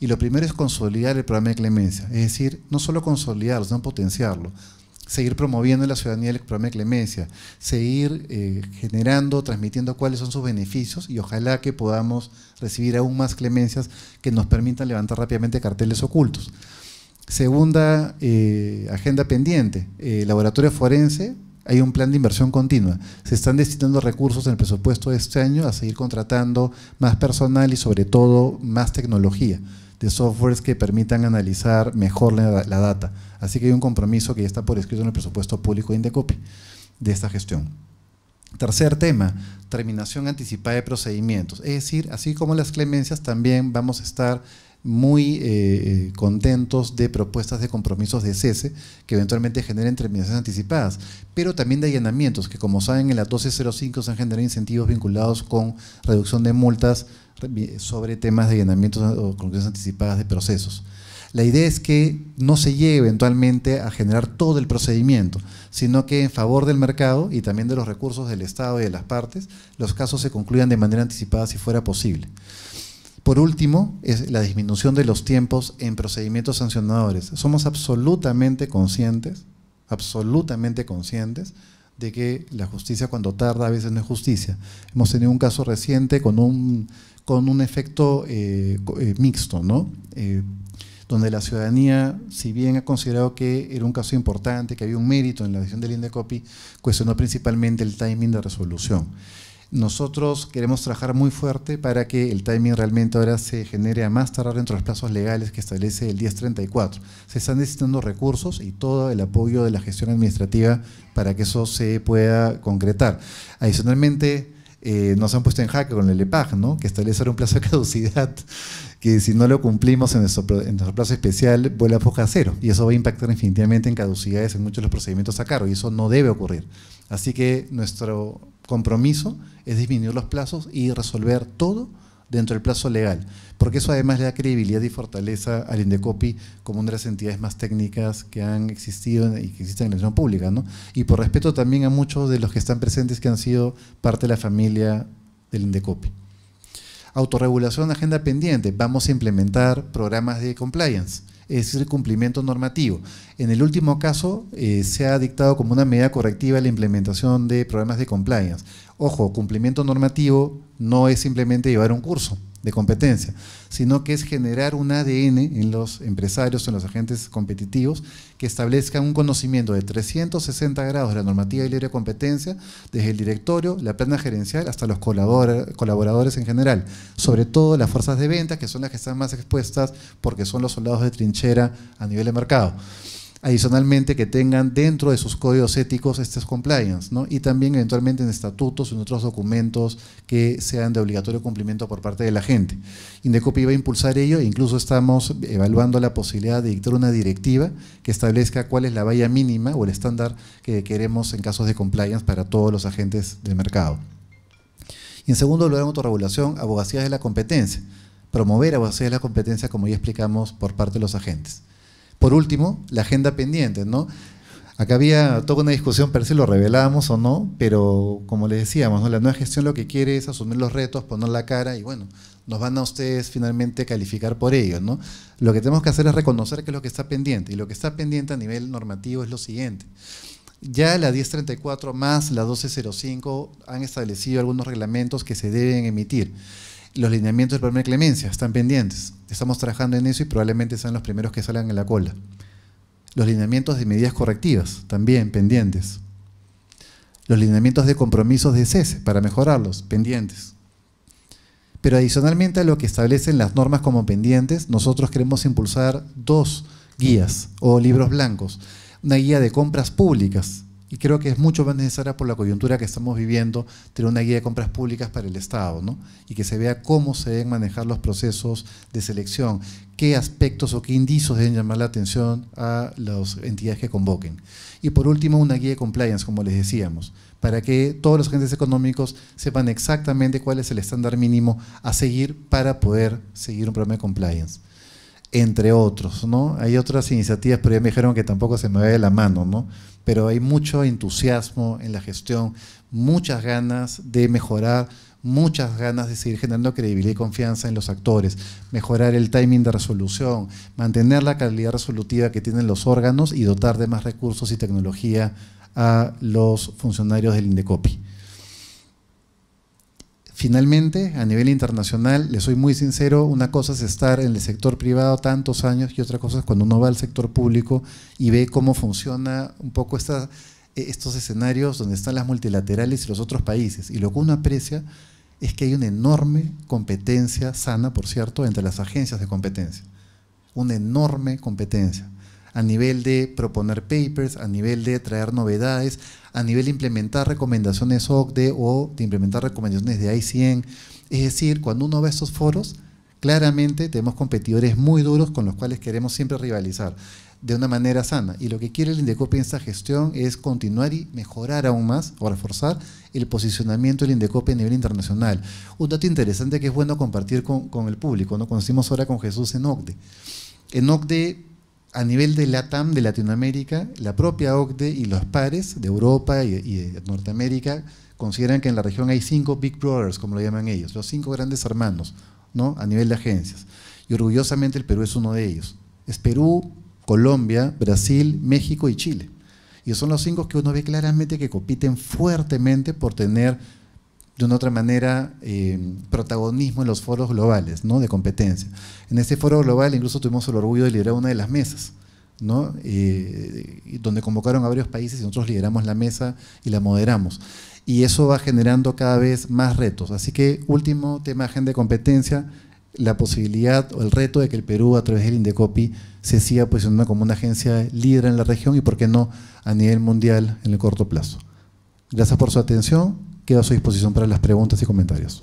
Y lo primero es consolidar el programa de clemencia, es decir, no solo consolidarlo, sino potenciarlo seguir promoviendo la ciudadanía el programa de clemencia, seguir eh, generando, transmitiendo cuáles son sus beneficios y ojalá que podamos recibir aún más clemencias que nos permitan levantar rápidamente carteles ocultos. Segunda eh, agenda pendiente, eh, laboratorio forense, hay un plan de inversión continua. Se están destinando recursos en el presupuesto de este año a seguir contratando más personal y sobre todo más tecnología de softwares que permitan analizar mejor la, data. Así que hay un compromiso que ya está por escrito en el presupuesto público de Indecopi de esta gestión. Tercer tema, terminación anticipada de procedimientos. Es decir, así como las clemencias, también vamos a estar muy eh, eh, contentos de propuestas de compromisos de cese que eventualmente generen terminaciones anticipadas, pero también de allanamientos, que como saben en la 1205 se han generado incentivos vinculados con reducción de multas sobre temas de allanamientos o conclusiones anticipadas de procesos. La idea es que no se llegue eventualmente a generar todo el procedimiento, sino que en favor del mercado y también de los recursos del Estado y de las partes, los casos se concluyan de manera anticipada si fuera posible. Por último, es la disminución de los tiempos en procedimientos sancionadores. Somos absolutamente conscientes, absolutamente conscientes de que la justicia cuando tarda a veces no es justicia. Hemos tenido un caso reciente con un, con un efecto eh, eh, mixto, ¿no? Eh, donde la ciudadanía, si bien ha considerado que era un caso importante, que había un mérito en la decisión del INDECOPI, cuestionó principalmente el timing de resolución. Nosotros queremos trabajar muy fuerte para que el timing realmente ahora se genere a más tardar dentro de los plazos legales que establece el 1034. Se están necesitando recursos y todo el apoyo de la gestión administrativa para que eso se pueda concretar. Adicionalmente, eh, nos han puesto en jaque con el EPAG, ¿no? que establece un plazo de caducidad <laughs> que si no lo cumplimos en nuestro, plazo especial vuelve a foja cero y eso va a impactar definitivamente en caducidades en muchos de los procedimientos a cargo y eso no debe ocurrir. Así que nuestro compromiso es disminuir los plazos y resolver todo dentro del plazo legal, porque eso además le da credibilidad y fortaleza al Indecopi como una de las entidades más técnicas que han existido y que existen en la nación pública, ¿no? Y por respeto también a muchos de los que están presentes que han sido parte de la familia del Indecopi. Autorregulación, agenda pendiente. Vamos a implementar programas de compliance es decir, cumplimiento normativo. En el último caso, eh, se ha dictado como una medida correctiva la implementación de programas de compliance. Ojo, cumplimiento normativo no es simplemente llevar un curso de competencia, sino que es generar un ADN en los empresarios, en los agentes competitivos, que establezcan un conocimiento de 360 grados de la normativa de libre competencia, desde el directorio, la plana gerencial, hasta los colaboradores en general, sobre todo las fuerzas de venta, que son las que están más expuestas porque son los soldados de trinchera a nivel de mercado. Adicionalmente, que tengan dentro de sus códigos éticos estos compliance, ¿no? y también eventualmente en estatutos o en otros documentos que sean de obligatorio cumplimiento por parte de la gente. Indecopi va a impulsar ello e incluso estamos evaluando la posibilidad de dictar una directiva que establezca cuál es la valla mínima o el estándar que queremos en casos de compliance para todos los agentes del mercado. Y en segundo lugar, autorregulación, abogacías de la competencia. Promover abogacías de la competencia, como ya explicamos, por parte de los agentes. Por último, la agenda pendiente, ¿no? Acá había toda una discusión per si lo revelábamos o no, pero como les decíamos, ¿no? la nueva gestión lo que quiere es asumir los retos, poner la cara y bueno, nos van a ustedes finalmente calificar por ello. ¿no? Lo que tenemos que hacer es reconocer que es lo que está pendiente y lo que está pendiente a nivel normativo es lo siguiente. Ya la 1034 más la 1205 han establecido algunos reglamentos que se deben emitir. Los lineamientos del programa de clemencia están pendientes. Estamos trabajando en eso y probablemente sean los primeros que salgan en la cola. Los lineamientos de medidas correctivas también pendientes. Los lineamientos de compromisos de cese para mejorarlos, pendientes. Pero adicionalmente a lo que establecen las normas como pendientes, nosotros queremos impulsar dos guías o libros blancos una guía de compras públicas. Y creo que es mucho más necesaria por la coyuntura que estamos viviendo tener una guía de compras públicas para el Estado, ¿no? Y que se vea cómo se deben manejar los procesos de selección, qué aspectos o qué indicios deben llamar la atención a las entidades que convoquen. Y por último, una guía de compliance, como les decíamos, para que todos los agentes económicos sepan exactamente cuál es el estándar mínimo a seguir para poder seguir un programa de compliance entre otros, ¿no? Hay otras iniciativas, pero ya me dijeron que tampoco se me ve de la mano, ¿no? Pero hay mucho entusiasmo en la gestión, muchas ganas de mejorar, muchas ganas de seguir generando credibilidad y confianza en los actores, mejorar el timing de resolución, mantener la calidad resolutiva que tienen los órganos y dotar de más recursos y tecnología a los funcionarios del INDECOPI. Finalmente, a nivel internacional, le soy muy sincero, una cosa es estar en el sector privado tantos años y otra cosa es cuando uno va al sector público y ve cómo funciona un poco eh, estos escenarios donde están las multilaterales y los otros países. Y lo que uno aprecia es que hay una enorme competencia sana, por cierto, entre las agencias de competencia. Una enorme competencia a nivel de proponer papers, a nivel de traer novedades, a nivel de implementar recomendaciones OCDE o de implementar recomendaciones de ICN. Es decir, cuando uno ve estos foros, claramente tenemos competidores muy duros con los cuales queremos siempre rivalizar de una manera sana. Y lo que quiere el Indecopi en esta gestión es continuar y mejorar aún más o reforzar el posicionamiento del Indecopi a nivel internacional. Un dato interesante que es bueno compartir con, el público, ¿no? conocimos ahora con Jesús en OCDE. En OCDE a nivel de LATAM, de Latinoamérica, la propia OCDE y los pares de Europa y, de Norteamérica consideran que en la región hay cinco Big Brothers, como lo llaman ellos, los cinco grandes hermanos, ¿no? a nivel de agencias. Y orgullosamente el Perú es uno de ellos. Es Perú, Colombia, Brasil, México y Chile. Y son los cinco que uno ve claramente que compiten fuertemente por tener de una otra manera eh, protagonismo en los foros globales ¿no? de competencia. En este foro global incluso tuvimos el orgullo de liderar una de las mesas, ¿no? Eh, donde convocaron a varios países y nosotros lideramos la mesa y la moderamos. Y eso va generando cada vez más retos. Así que último tema agenda de competencia, la posibilidad o el reto de que el Perú a través del Indecopi se siga posicionando como una agencia líder en la región y por qué no a nivel mundial en el corto plazo. Gracias por su atención Quedo a su disposición para las preguntas y comentarios.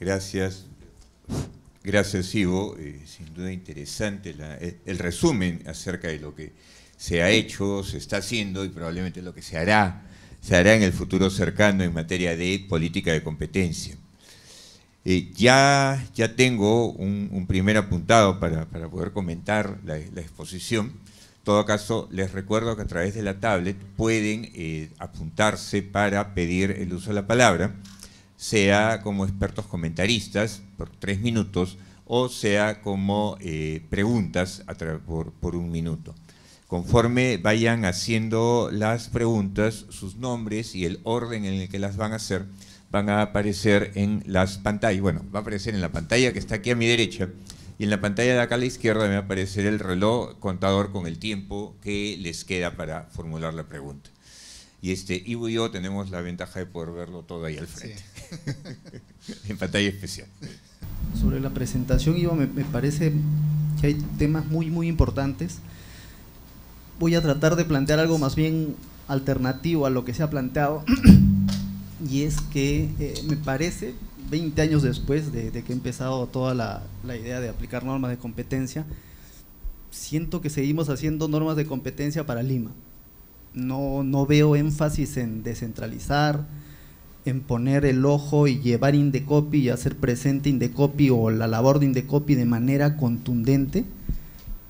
Gracias. Gracias, Ivo. Eh, sin duda interesante el, resumen acerca de lo que se ha hecho, se está haciendo y probablemente lo que se hará, se hará en el futuro cercano en materia de política de competencia. Eh, ya, ya tengo un, primer apuntado para, poder comentar la, exposición. En todo caso, les recuerdo que a través de la tablet pueden eh, apuntarse para pedir el uso de la palabra, sea como expertos comentaristas por tres minutos o sea como eh, preguntas por, por un minuto. Conforme vayan haciendo las preguntas, sus nombres y el orden en el que las van a hacer, van a aparecer en las pantallas. Bueno, va a aparecer en la pantalla que está aquí a mi derecha y en la pantalla de acá a la izquierda me va a aparecer el reloj contador con el tiempo que les queda para formular la pregunta. Y este, Ivo y yo tenemos la ventaja de poder verlo todo ahí al frente, <laughs> en pantalla especial. Sobre la presentación, Ivo, me, me parece que hay temas muy, muy importantes. Voy a tratar de plantear algo más bien alternativo a lo que se ha planteado y es que eh, me parece, 20 años después de, que he empezado toda la, idea de aplicar normas de competencia, siento que seguimos haciendo normas de competencia para Lima. No, no veo énfasis en descentralizar, en poner el ojo y llevar Indecopi y hacer presente Indecopi o la labor de Indecopi de manera contundente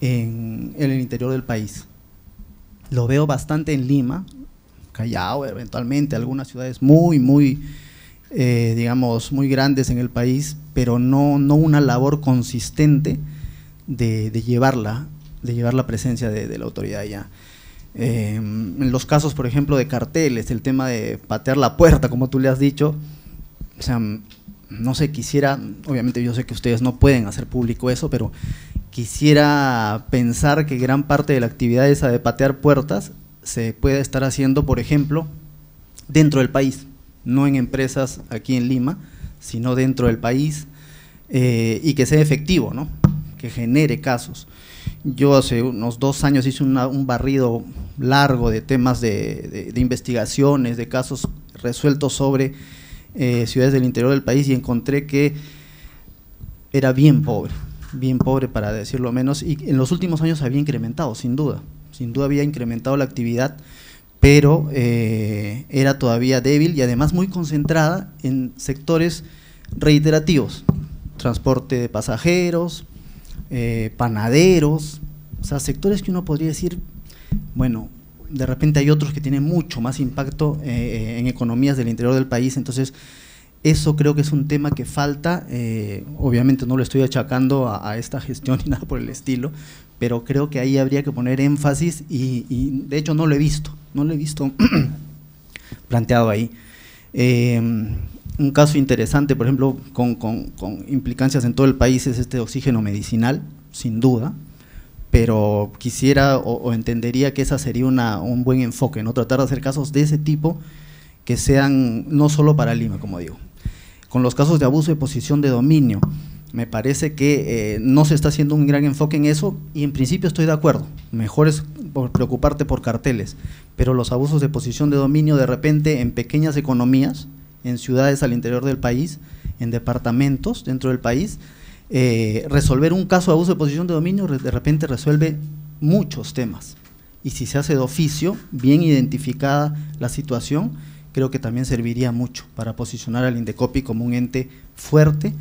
en, en el interior del país. Lo veo bastante en Lima, Callao, eventualmente, algunas ciudades muy, muy eh, digamos, muy grandes en el país, pero no, no una labor consistente de, llevarla, de llevar la presencia de, la autoridad allá. Eh, en los casos, por ejemplo, de carteles, el tema de patear la puerta, como tú le has dicho, o sea, no sé, quisiera, obviamente yo sé que ustedes no pueden hacer público eso, pero quisiera pensar que gran parte de la actividad esa de patear puertas se puede estar haciendo, por ejemplo, dentro del país, no en empresas aquí en Lima, sino dentro del país, eh, y que sea efectivo, ¿no? que genere casos. Yo hace unos dos años hice un barrido largo de temas de, investigaciones, de casos resueltos sobre eh, ciudades del interior del país y encontré que era bien pobre, bien pobre para decirlo menos, y en los últimos años había incrementado, sin duda, sin duda había incrementado la actividad, pero eh, era todavía débil y además muy concentrada en sectores reiterativos, transporte de pasajeros, eh, panaderos, o sea, sectores que uno podría decir, bueno, de repente hay otros que tienen mucho más impacto eh, en economías del interior del país, entonces eso creo que es un tema que falta, obviamente no lo estoy achacando a, esta gestión <laughs> ni nada por el estilo, pero creo que ahí habría que poner énfasis y, de hecho no lo he visto, no lo he visto <clears throat> planteado ahí. un caso interesante, por ejemplo, con, implicancias en todo el país es este oxígeno medicinal, sin duda, pero quisiera o, entendería que esa sería un buen enfoque, ¿no? Tratar de hacer casos de ese tipo que sean no solo para Lima, como digo. Con los casos de abuso de posición de dominio, me parece que eh, no se está haciendo un gran enfoque en eso y en principio estoy de acuerdo. Mejor es preocuparte por carteles, pero los abusos de posición de dominio de repente en pequeñas economías, en ciudades al interior del país, en departamentos dentro del país, eh, resolver un caso de abuso de posición de dominio de repente resuelve muchos temas. Y si se hace de oficio, bien identificada la situación, creo que también serviría mucho para posicionar al Indecopi como un ente fuerte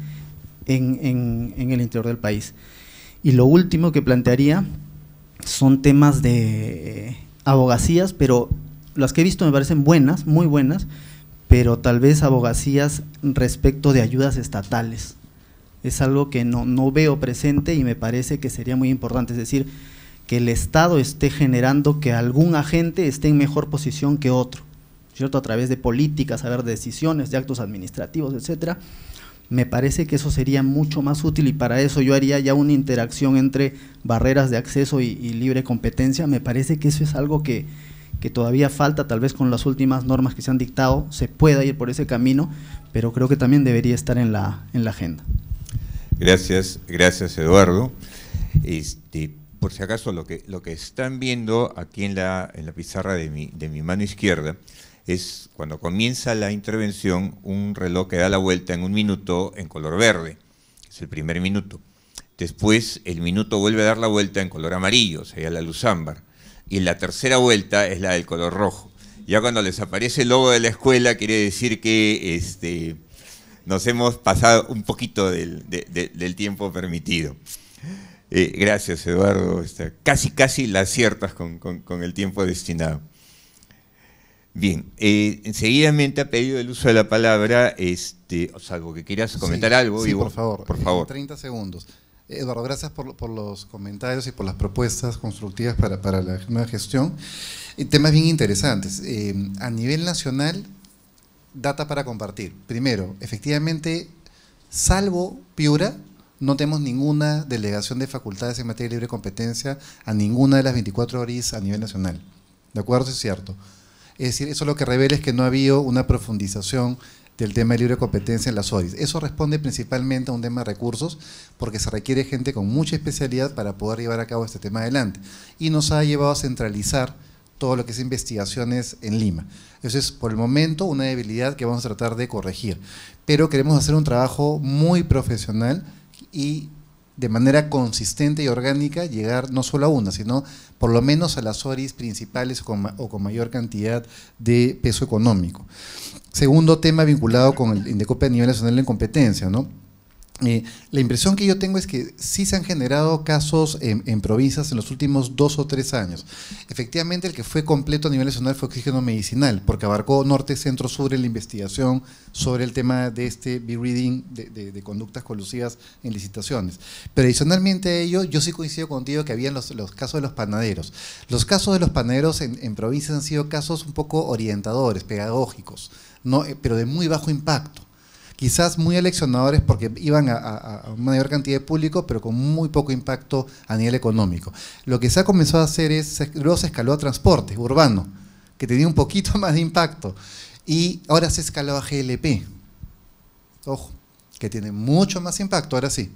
en, el interior del país. Y lo último que plantearía son temas de abogacías, pero las que he visto me parecen buenas, muy buenas, pero tal vez abogacías respecto de ayudas estatales. Es algo que no, no veo presente y me parece que sería muy importante, es decir, que el Estado esté generando que algún agente esté en mejor posición que otro, ¿cierto? A través de políticas, saber de decisiones, de actos administrativos, etcétera. Me parece que eso sería mucho más útil y para eso yo haría ya una interacción entre barreras de acceso y, libre competencia. Me parece que eso es algo que, que todavía falta, tal vez con las últimas normas que se han dictado, se pueda ir por ese camino, pero creo que también debería estar en la, en la agenda. Gracias, gracias Eduardo. Este, por si acaso, lo que, lo que están viendo aquí en la, en la pizarra de mi, de mi mano izquierda es cuando comienza la intervención un reloj que da la vuelta en un minuto en color verde, es el primer minuto. Después el minuto vuelve a dar la vuelta en color amarillo, sería la luz ámbar y la tercera vuelta es la del color rojo. Ya cuando les aparece el logo de la escuela quiere decir que este, nos hemos pasado un poquito del, tiempo permitido. Eh, gracias, Eduardo. Casi, casi la aciertas con, el tiempo destinado. Bien, eh, enseguidamente ha pedido el uso de la palabra, este, o salvo que quieras comentar algo. Sí, por favor. Por favor. 30 segundos. Eduardo, gracias por, los comentarios y por las propuestas constructivas para, la nueva gestión. temas bien interesantes. Eh, a nivel nacional, data para compartir. Primero, efectivamente, salvo Piura, no tenemos ninguna delegación de facultades en materia de libre competencia a ninguna de las 24 horas a nivel nacional. ¿De acuerdo? es cierto. Es decir, eso lo que revela es que no ha habido una profundización del tema de libre competencia en las ORIS. Eso responde principalmente a un tema de recursos, porque se requiere gente con mucha especialidad para poder llevar a cabo este tema adelante. Y nos ha llevado a centralizar todo lo que es investigaciones en Lima. Eso es, por el momento, una debilidad que vamos a tratar de corregir. Pero queremos hacer un trabajo muy profesional y de manera consistente y orgánica llegar no solo a una, sino por lo menos a las ORIS principales o con mayor cantidad de peso económico. Segundo tema vinculado con el Indecope a nivel nacional en competencia, ¿no? Eh, la impresión que yo tengo es que sí se han generado casos en, provincias en los últimos dos o tres años. Efectivamente, el que fue completo a nivel nacional fue oxígeno medicinal, porque abarcó norte, centro, sur en la investigación sobre el tema de este be-reading de, conductas colusivas en licitaciones. Pero adicionalmente a ello, yo sí coincido contigo que habían los, casos de los panaderos. Los casos de los panaderos en, en provincias han sido casos un poco orientadores, pedagógicos, no, eh, pero de muy bajo impacto quizás muy eleccionadores porque iban a, una mayor cantidad de público, pero con muy poco impacto a nivel económico. Lo que se ha comenzado a hacer es, luego se escaló a transporte urbano, que tenía un poquito <laughs> más de impacto, y ahora se escaló a GLP, ojo, que tiene mucho más impacto, ahora sí.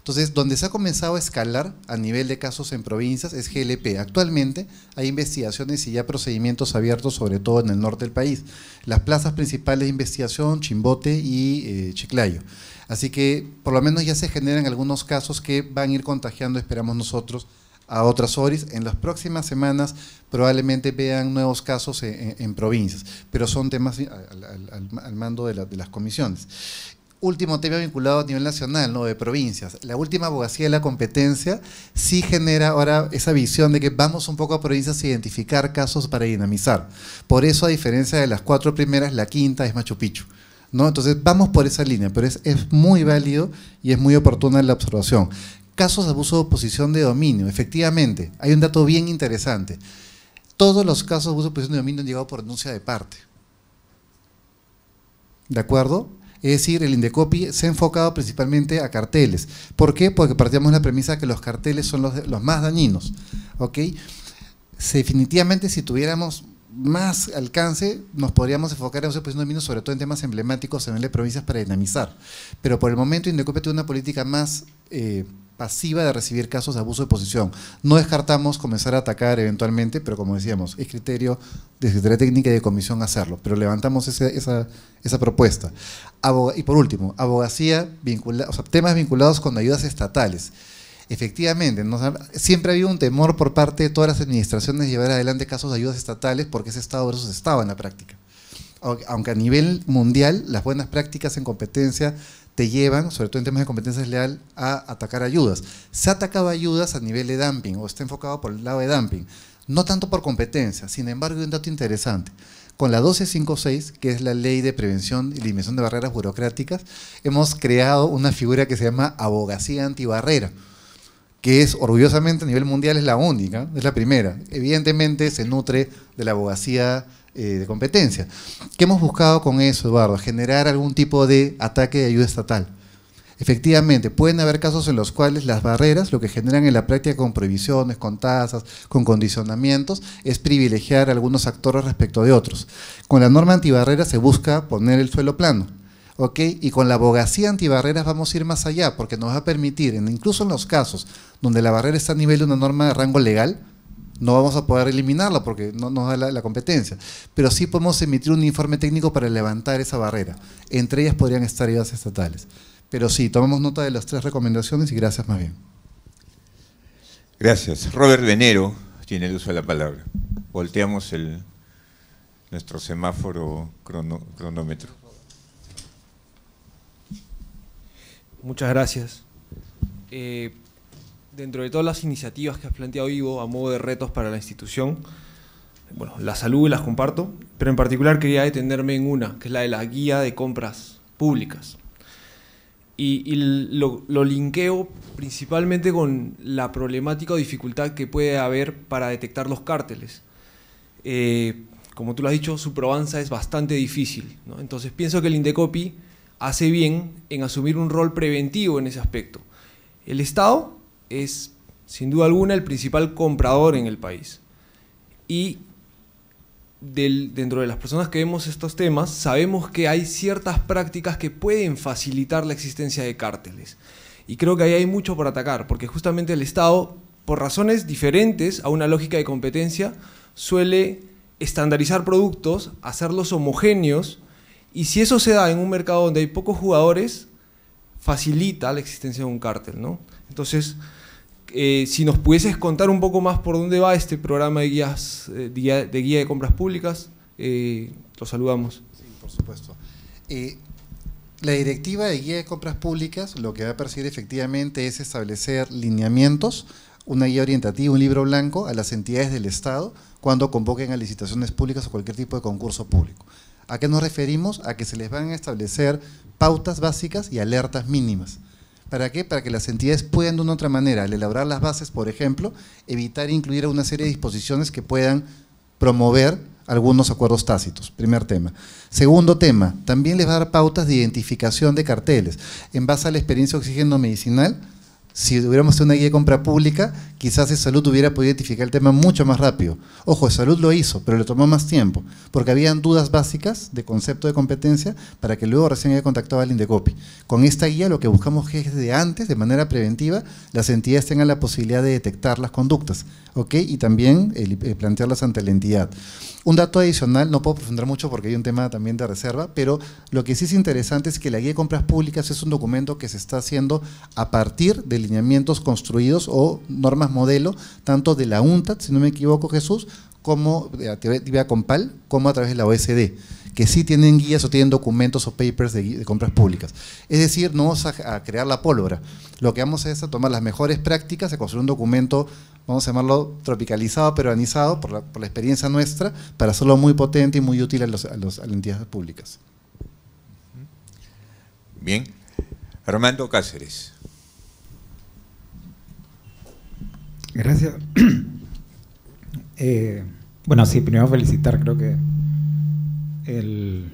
Entonces, donde se ha comenzado a escalar a nivel de casos en provincias es GLP. Actualmente hay investigaciones y ya procedimientos abiertos, sobre todo en el norte del país. Las plazas principales de investigación, Chimbote y eh, Chiclayo. Así que por lo menos ya se generan algunos casos que van a ir contagiando, esperamos nosotros, a otras ORIs. En las próximas semanas probablemente vean nuevos casos en, provincias, pero son temas al, mando de, las comisiones último tema vinculado a nivel nacional, ¿no? de provincias. La última abogacía de la competencia sí genera ahora esa visión de que vamos un poco a provincias a identificar casos para dinamizar. Por eso, a diferencia de las cuatro primeras, la quinta es Machu Picchu. ¿no? Entonces, vamos por esa línea, pero es, es muy válido y es muy oportuna la observación. Casos de abuso de posición de dominio, efectivamente, hay un dato bien interesante. Todos los casos de abuso de posición de dominio han llegado por denuncia de parte. ¿De acuerdo? Es decir, el Indecopi se ha enfocado principalmente a carteles. ¿Por qué? Porque partimos de la premisa que los carteles son los, más dañinos. ¿ok? definitivamente, si tuviéramos más alcance, nos podríamos enfocar en posición de sobre todo en temas emblemáticos a nivel de provincias para dinamizar. Pero por el momento, Indecopi tiene una política más eh, pasiva de recibir casos de abuso de posición. No descartamos comenzar a atacar eventualmente, pero como decíamos, es criterio de Secretaría Técnica y de Comisión hacerlo, pero levantamos esa, esa, propuesta. y por último, abogacía, vincula, o sea, temas vinculados con ayudas estatales. Efectivamente, siempre ha habido un temor por parte de todas las administraciones de llevar adelante casos de ayudas estatales porque ese Estado versus Estado en la práctica. Aunque a nivel mundial las buenas prácticas en competencia te llevan, sobre todo en temas de competencia leal, a atacar ayudas. Se ha atacado ayudas a nivel de dumping o está enfocado por el lado de dumping, no tanto por competencia, sin embargo hay un dato interesante. Con la 1256, que es la ley de prevención y eliminación de barreras burocráticas, hemos creado una figura que se llama abogacía antibarrera, que es orgullosamente a nivel mundial es la única, es la primera. Evidentemente se nutre de la abogacía eh, de competencia. ¿Qué hemos buscado con eso, Eduardo? Generar algún tipo de ataque de ayuda estatal. Efectivamente, pueden haber casos en los cuales las barreras, lo que generan en la práctica con prohibiciones, con tasas, con condicionamientos, es privilegiar a algunos actores respecto de otros. Con la norma antibarreras se busca poner el suelo plano. ¿ok? Y con la abogacía antibarreras vamos a ir más allá, porque nos va a permitir, incluso en los casos donde la barrera está a nivel de una norma de rango legal, no vamos a poder eliminarla porque no nos da la, competencia, pero sí podemos emitir un informe técnico para levantar esa barrera. Entre ellas podrían estar ayudas estatales. Pero sí, tomamos nota de las tres recomendaciones y gracias más bien. Gracias. Robert Venero tiene el uso de la palabra. Volteamos el, nuestro semáforo cronómetro. Muchas gracias. Eh, dentro de todas las iniciativas que has planteado Ivo a modo de retos para la institución, bueno, la salud las comparto, pero en particular quería detenerme en una, que es la de la guía de compras públicas. Y, lo, linkeo principalmente con la problemática o dificultad que puede haber para detectar los cárteles. Eh, como tú lo has dicho, su probanza es bastante difícil. Entonces pienso que el Indecopi hace bien en asumir un rol preventivo en ese aspecto. El Estado es sin duda alguna el principal comprador en el país. Y dentro de las personas que vemos estos temas, sabemos que hay ciertas prácticas que pueden facilitar la existencia de cárteles. Y creo que ahí hay mucho por atacar, porque justamente el Estado, por razones diferentes a una lógica de competencia, suele estandarizar productos, hacerlos homogéneos, y si eso se da en un mercado donde hay pocos jugadores, facilita la existencia de un cártel. ¿no? Entonces, eh, si nos pudieses contar un poco más por dónde va este programa de guías eh, de, guía, de compras públicas, eh, lo saludamos. Sí, por supuesto. La directiva de guía de compras públicas lo que va a perseguir efectivamente es establecer lineamientos, una guía orientativa, un libro blanco a las entidades del Estado cuando convoquen a licitaciones públicas o cualquier tipo de concurso público. ¿A qué nos referimos? A que se les van a establecer pautas básicas y alertas mínimas. ¿Para qué? Para que las entidades puedan de una otra manera, al elaborar las bases, por ejemplo, evitar incluir una serie de disposiciones que puedan promover algunos acuerdos tácitos, primer tema. Segundo tema, también les va a dar pautas de identificación de carteles. En base a la experiencia oxígeno medicinal, si hubiéramos tenido una guía de compra pública, quizás salud hubiera podido identificar el tema mucho más rápido. Ojo, salud lo hizo, pero le tomó más tiempo, porque habían dudas básicas de concepto de competencia para que luego recién haya contactado al Indecopi. Con esta guía lo que buscamos es que antes, de manera preventiva, las entidades tengan la posibilidad de detectar las conductas, ¿ok? Y también eh, plantearlas ante la entidad. Un dato adicional, no puedo profundizar mucho porque hay un tema también de reserva, pero lo que sí es interesante es que la guía de compras públicas es un documento que se está haciendo a partir de lineamientos construidos o normas modelo, tanto de la UNTAD, si no me equivoco Jesús, como de Compal, como a través de la OSD que sí tienen guías o tienen documentos o papers de, compras públicas. Es decir, no vamos a, crear la pólvora. Lo que vamos a hacer es tomar las mejores prácticas, a construir un documento, vamos a llamarlo tropicalizado, peruanizado por la, por la experiencia nuestra, para hacerlo muy potente y muy útil a, los, a, las entidades públicas. Bien. Armando Cáceres. Gracias. <coughs> Eh, bueno, sí, primero felicitar, creo que el,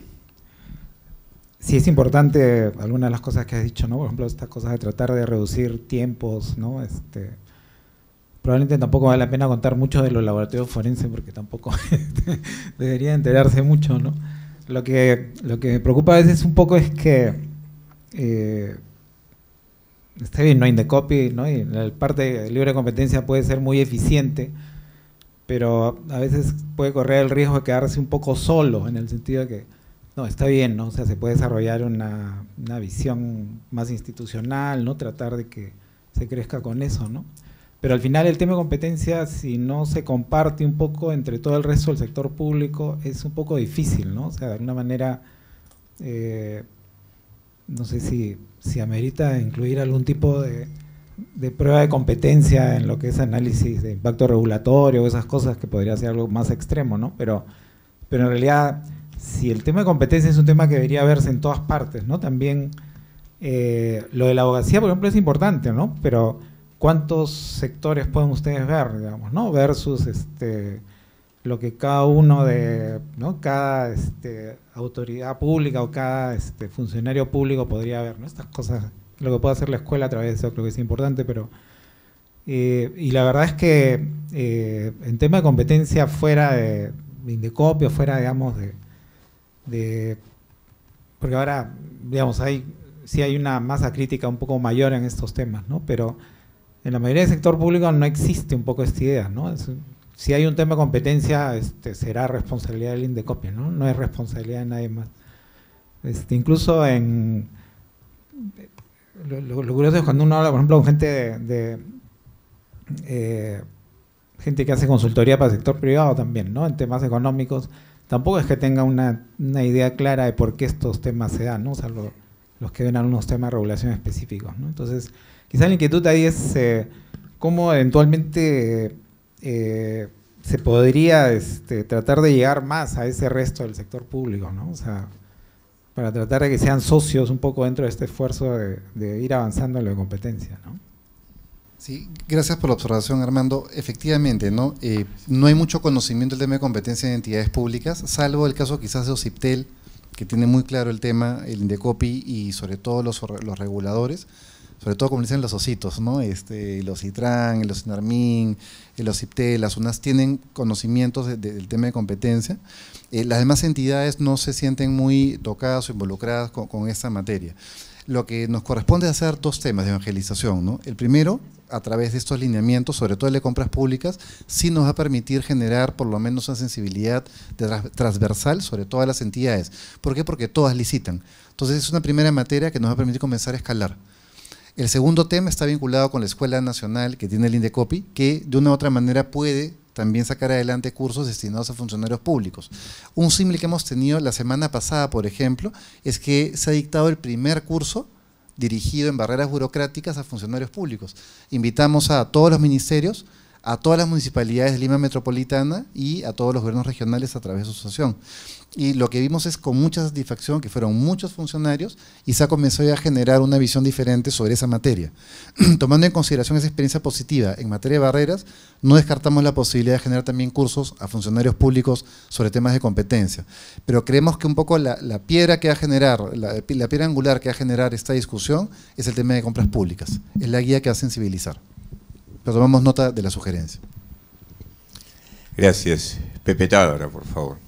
sí es importante algunas de las cosas que has dicho, ¿no? Por ejemplo, estas cosas de tratar de reducir tiempos, ¿no? Este, probablemente tampoco vale la pena contar mucho de los laboratorios forenses porque tampoco <laughs> debería enterarse mucho, ¿no? Lo que, lo que me preocupa a veces un poco es que eh, está bien, no Indecopy, ¿no? Y la parte de libre competencia puede ser muy eficiente, pero a veces puede correr el riesgo de quedarse un poco solo, en el sentido de que, no, está bien, ¿no? O sea, se puede desarrollar una, una visión más institucional, ¿no? Tratar de que se crezca con eso, ¿no? Pero al final el tema de competencia, si no se comparte un poco entre todo el resto del sector público, es un poco difícil, ¿no? O sea, de alguna manera, eh, no sé si, si amerita incluir algún tipo de, de prueba de competencia en lo que es análisis de impacto regulatorio o esas cosas que podría ser algo más extremo, ¿no? Pero, pero en realidad, si el tema de competencia es un tema que debería verse en todas partes, ¿no? También eh, lo de la abogacía, por ejemplo, es importante, ¿no? Pero ¿cuántos sectores pueden ustedes ver, digamos, ¿no? Versus este, lo que cada uno de, ¿no? Cada este, autoridad pública o cada este, funcionario público podría ver, ¿no? Estas cosas lo que puede hacer la escuela a través de eso creo que es importante, pero... Eh, y la verdad es que eh, en tema de competencia fuera de, Indecopio, fuera, digamos, de, Porque ahora, digamos, hay sí hay una masa crítica un poco mayor en estos temas, ¿no? Pero en la mayoría del sector público no existe un poco esta idea, ¿no? si hay un tema de competencia, este, será responsabilidad del Indecopio, ¿no? No es responsabilidad de nadie más. Este, incluso en lo, curioso es cuando uno habla, por ejemplo, con gente de, eh, gente que hace consultoría para el sector privado también, ¿no? En temas económicos, tampoco es que tenga una, idea clara de por qué estos temas se dan, ¿no? O sea, los que ven algunos temas de regulación específicos, ¿no? Entonces, quizá la inquietud ahí es eh, cómo eventualmente eh, se podría este, tratar de llegar más a ese resto del sector público, ¿no? O sea, para tratar de que sean socios un poco dentro de este esfuerzo de, ir avanzando en la competencia. ¿no? Sí, gracias por la observación, Armando. Efectivamente, ¿no? Eh, no hay mucho conocimiento del tema de competencia en entidades públicas, salvo el caso quizás de OCIPTEL, que tiene muy claro el tema, el INDECOPI y sobre todo los, los reguladores sobre todo como dicen los ositos, ¿no? Este, los CITRAN, los SINARMIN, los CIPTEL, las UNAS tienen conocimientos del tema de competencia. Eh, las demás entidades no se sienten muy tocadas o involucradas con, esta materia. Lo que nos corresponde es hacer dos temas de evangelización. ¿no? El primero, a través de estos lineamientos, sobre todo de compras públicas, sí nos va a permitir generar por lo menos una sensibilidad transversal sobre todas las entidades. ¿Por qué? Porque todas licitan. Entonces es una primera materia que nos va a permitir comenzar a escalar. El segundo tema está vinculado con la Escuela Nacional que tiene el INDECOPI, que de una u otra manera puede también sacar adelante cursos destinados a funcionarios públicos. Un símil que hemos tenido la semana pasada, por ejemplo, es que se ha dictado el primer curso dirigido en barreras burocráticas a funcionarios públicos. Invitamos a todos los ministerios, a todas las municipalidades de Lima Metropolitana y a todos los gobiernos regionales a través de su asociación y lo que vimos es con mucha satisfacción que fueron muchos funcionarios y se ha comenzado a generar una visión diferente sobre esa materia. <clears throat> Tomando en consideración esa experiencia positiva en materia de barreras, no descartamos la posibilidad de generar también cursos a funcionarios públicos sobre temas de competencia. Pero creemos que un poco la, piedra que va a generar, la, piedra angular que va a generar esta discusión es el tema de compras públicas. Es la guía que va a sensibilizar. Pero tomamos nota de la sugerencia. Gracias. Pepe Tádora, por favor.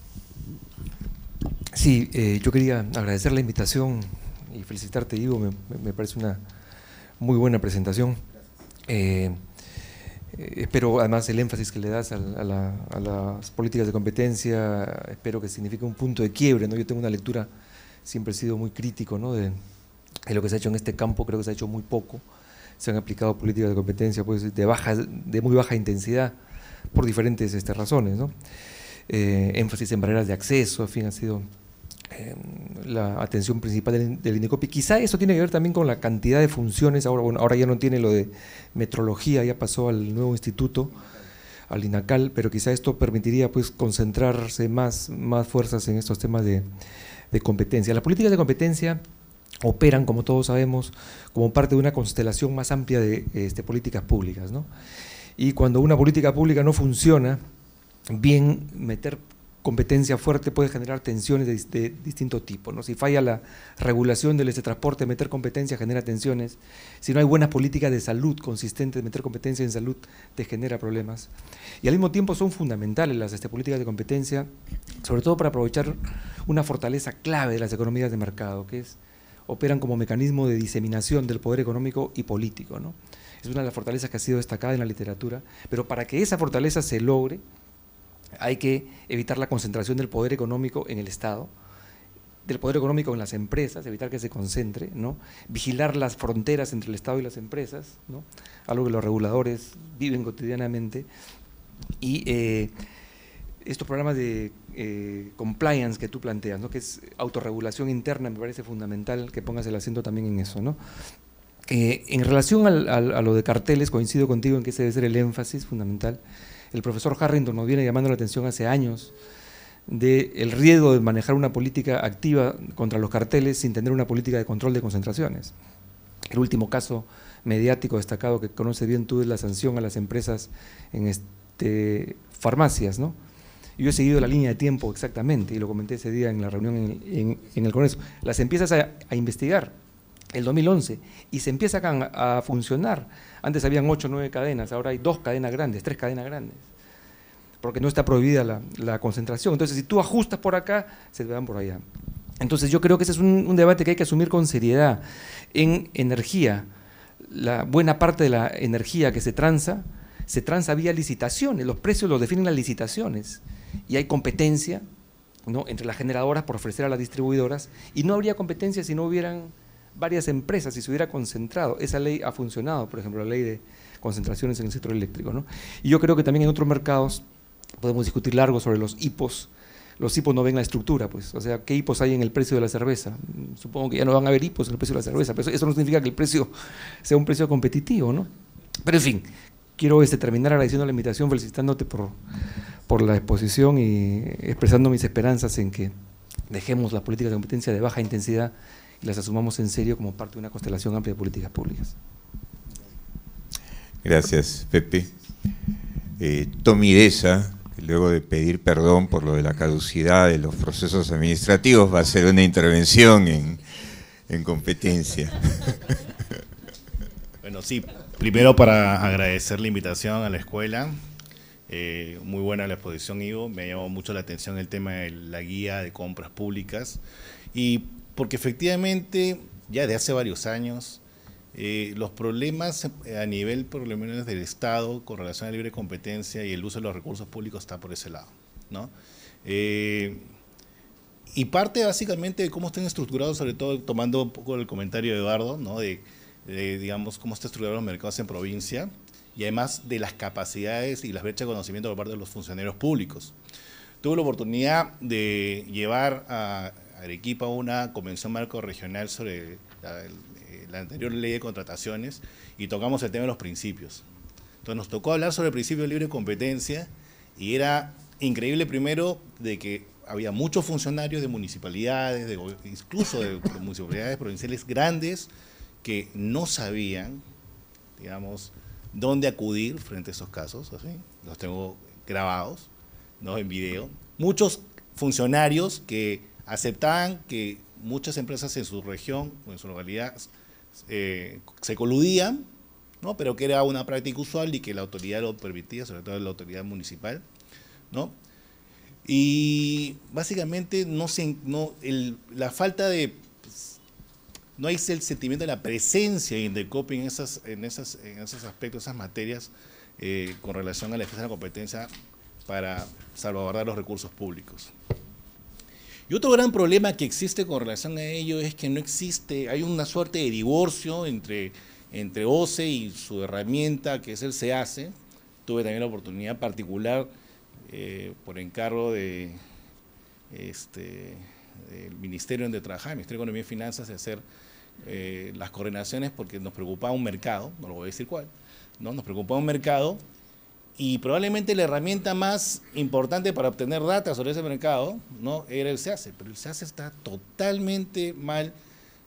Sí, eh, yo quería agradecer la invitación y felicitarte, Ivo, me, parece una muy buena presentación. Eh, espero además el énfasis que le das a, las políticas de competencia, espero que signifique un punto de quiebre. ¿no? Yo tengo una lectura, siempre he sido muy crítico ¿no? de, lo que se ha hecho en este campo, creo que se ha hecho muy poco. Se han aplicado políticas de competencia pues, de, baja, de muy baja intensidad por diferentes este, razones. ¿no? énfasis en barreras de acceso, en fin, ha sido Em, la atención principal del, del, INECOPI. Quizá eso tiene que ver también con la cantidad de funciones, ahora, bueno, ahora ya no tiene lo de metrología, ya pasó al nuevo instituto, al INACAL, pero quizá esto permitiría pues concentrarse más, más fuerzas en estos temas de, de competencia. Las políticas de competencia operan, como todos sabemos, como parte de una constelación más amplia de este, políticas públicas. ¿no? Y cuando una política pública no funciona, bien meter competencia fuerte puede generar tensiones de, distinto tipo. ¿no? Si falla la regulación del este transporte, meter competencia genera tensiones. Si no hay buenas políticas de salud consistentes, meter competencia en salud te genera problemas. Y al mismo tiempo son fundamentales las este, políticas de competencia, sobre todo para aprovechar una fortaleza clave de las economías de mercado, que es operan como mecanismo de diseminación del poder económico y político. ¿no? Es una de las fortalezas que ha sido destacada en la literatura, pero para que esa fortaleza se logre, hay que evitar la concentración del poder económico en el Estado, del poder económico en las empresas, evitar que se concentre, ¿no? vigilar las fronteras entre el Estado y las empresas, ¿no? algo que los reguladores viven cotidianamente, y eh, estos programas de eh, compliance que tú planteas, ¿no? que es autorregulación interna, me parece fundamental que pongas el acento también en eso. ¿no? Eh, en relación a lo de carteles, coincido contigo en que ese debe ser el énfasis fundamental el profesor Harrington nos viene llamando la atención hace años del el riesgo de manejar una política activa contra los carteles sin tener una política de control de concentraciones. El último caso mediático destacado que conoce bien tú es la sanción a las empresas en este, farmacias, ¿no? Yo he seguido la línea de tiempo exactamente y lo comenté ese día en la reunión en, el Congreso. Las empiezas a, investigar el 2011 y se empieza a, a funcionar antes habían ocho o nueve cadenas, ahora hay dos cadenas grandes, tres cadenas grandes, porque no está prohibida la, concentración. Entonces, si tú ajustas por acá, se te van por allá. Entonces, yo creo que ese es un, debate que hay que asumir con seriedad. En energía, la buena parte de la energía que se transa, se transa vía licitaciones, los precios los definen las licitaciones, y hay competencia ¿no? entre las generadoras por ofrecer a las distribuidoras, y no habría competencia si no hubieran varias empresas y se hubiera concentrado. Esa ley ha funcionado, por ejemplo, la ley de concentraciones en el sector eléctrico. ¿no? Y yo creo que también en otros mercados podemos discutir largo sobre los hipos. Los hipos no ven la estructura, pues. O sea, ¿qué hipos hay en el precio de la cerveza? Supongo que ya no van a haber hipos en el precio de la cerveza, pero eso no significa que el precio sea un precio competitivo, ¿no? Pero en fin, quiero este, terminar agradeciendo la invitación, felicitándote por, por la exposición y expresando mis esperanzas en que dejemos la política de competencia de baja intensidad y las asumamos en serio como parte de una constelación amplia de políticas públicas. Gracias, Pepe. Eh, Tommy Deza, que luego de pedir perdón por lo de la caducidad de los procesos administrativos, va a hacer una intervención en, competencia. Bueno, sí, primero para agradecer la invitación a la escuela. Eh, muy buena la exposición, Ivo. Me llamó mucho la atención el tema de la guía de compras públicas. Y porque efectivamente ya de hace varios años eh, los problemas a nivel por lo menos del Estado con relación a la libre competencia y el uso de los recursos públicos está por ese lado. ¿no? Eh, y parte básicamente de cómo están estructurados, sobre todo tomando un poco el comentario de Eduardo, ¿no? de, digamos cómo están estructurados los mercados en provincia y además de las capacidades y las brechas de conocimiento por parte de los funcionarios públicos. Tuve la oportunidad de llevar a Arequipa una convención marco regional sobre la, la anterior ley de contrataciones y tocamos el tema de los principios. Entonces nos tocó hablar sobre el principio de libre competencia y era increíble primero de que había muchos funcionarios de municipalidades, de, incluso de municipalidades provinciales grandes, que no sabían, digamos, dónde acudir frente a esos casos, así, los tengo grabados, ¿no? en video. Muchos funcionarios que aceptaban que muchas empresas en su región o en su localidad eh, se coludían, ¿no? pero que era una práctica usual y que la autoridad lo permitía, sobre todo la autoridad municipal. ¿no? Y básicamente no se, no, la falta de no hay el sentimiento de la presencia de Indecopi en, esas, en, esas, en esos aspectos, esas materias eh, con relación a la defensa de la competencia para salvaguardar los recursos públicos. Y otro gran problema que existe con relación a ello es que no existe, hay una suerte de divorcio entre, entre OCE y su herramienta que es el SEACE. Tuve también la oportunidad particular eh, por encargo de, este, del Ministerio donde trabajaba, el Ministerio de Economía y Finanzas, de hacer eh, las coordinaciones porque nos preocupaba un mercado, no lo voy a decir cuál, ¿no? nos preocupaba un mercado y probablemente la herramienta más importante para obtener datos sobre ese mercado no era el SEACE, pero el SEACE está totalmente mal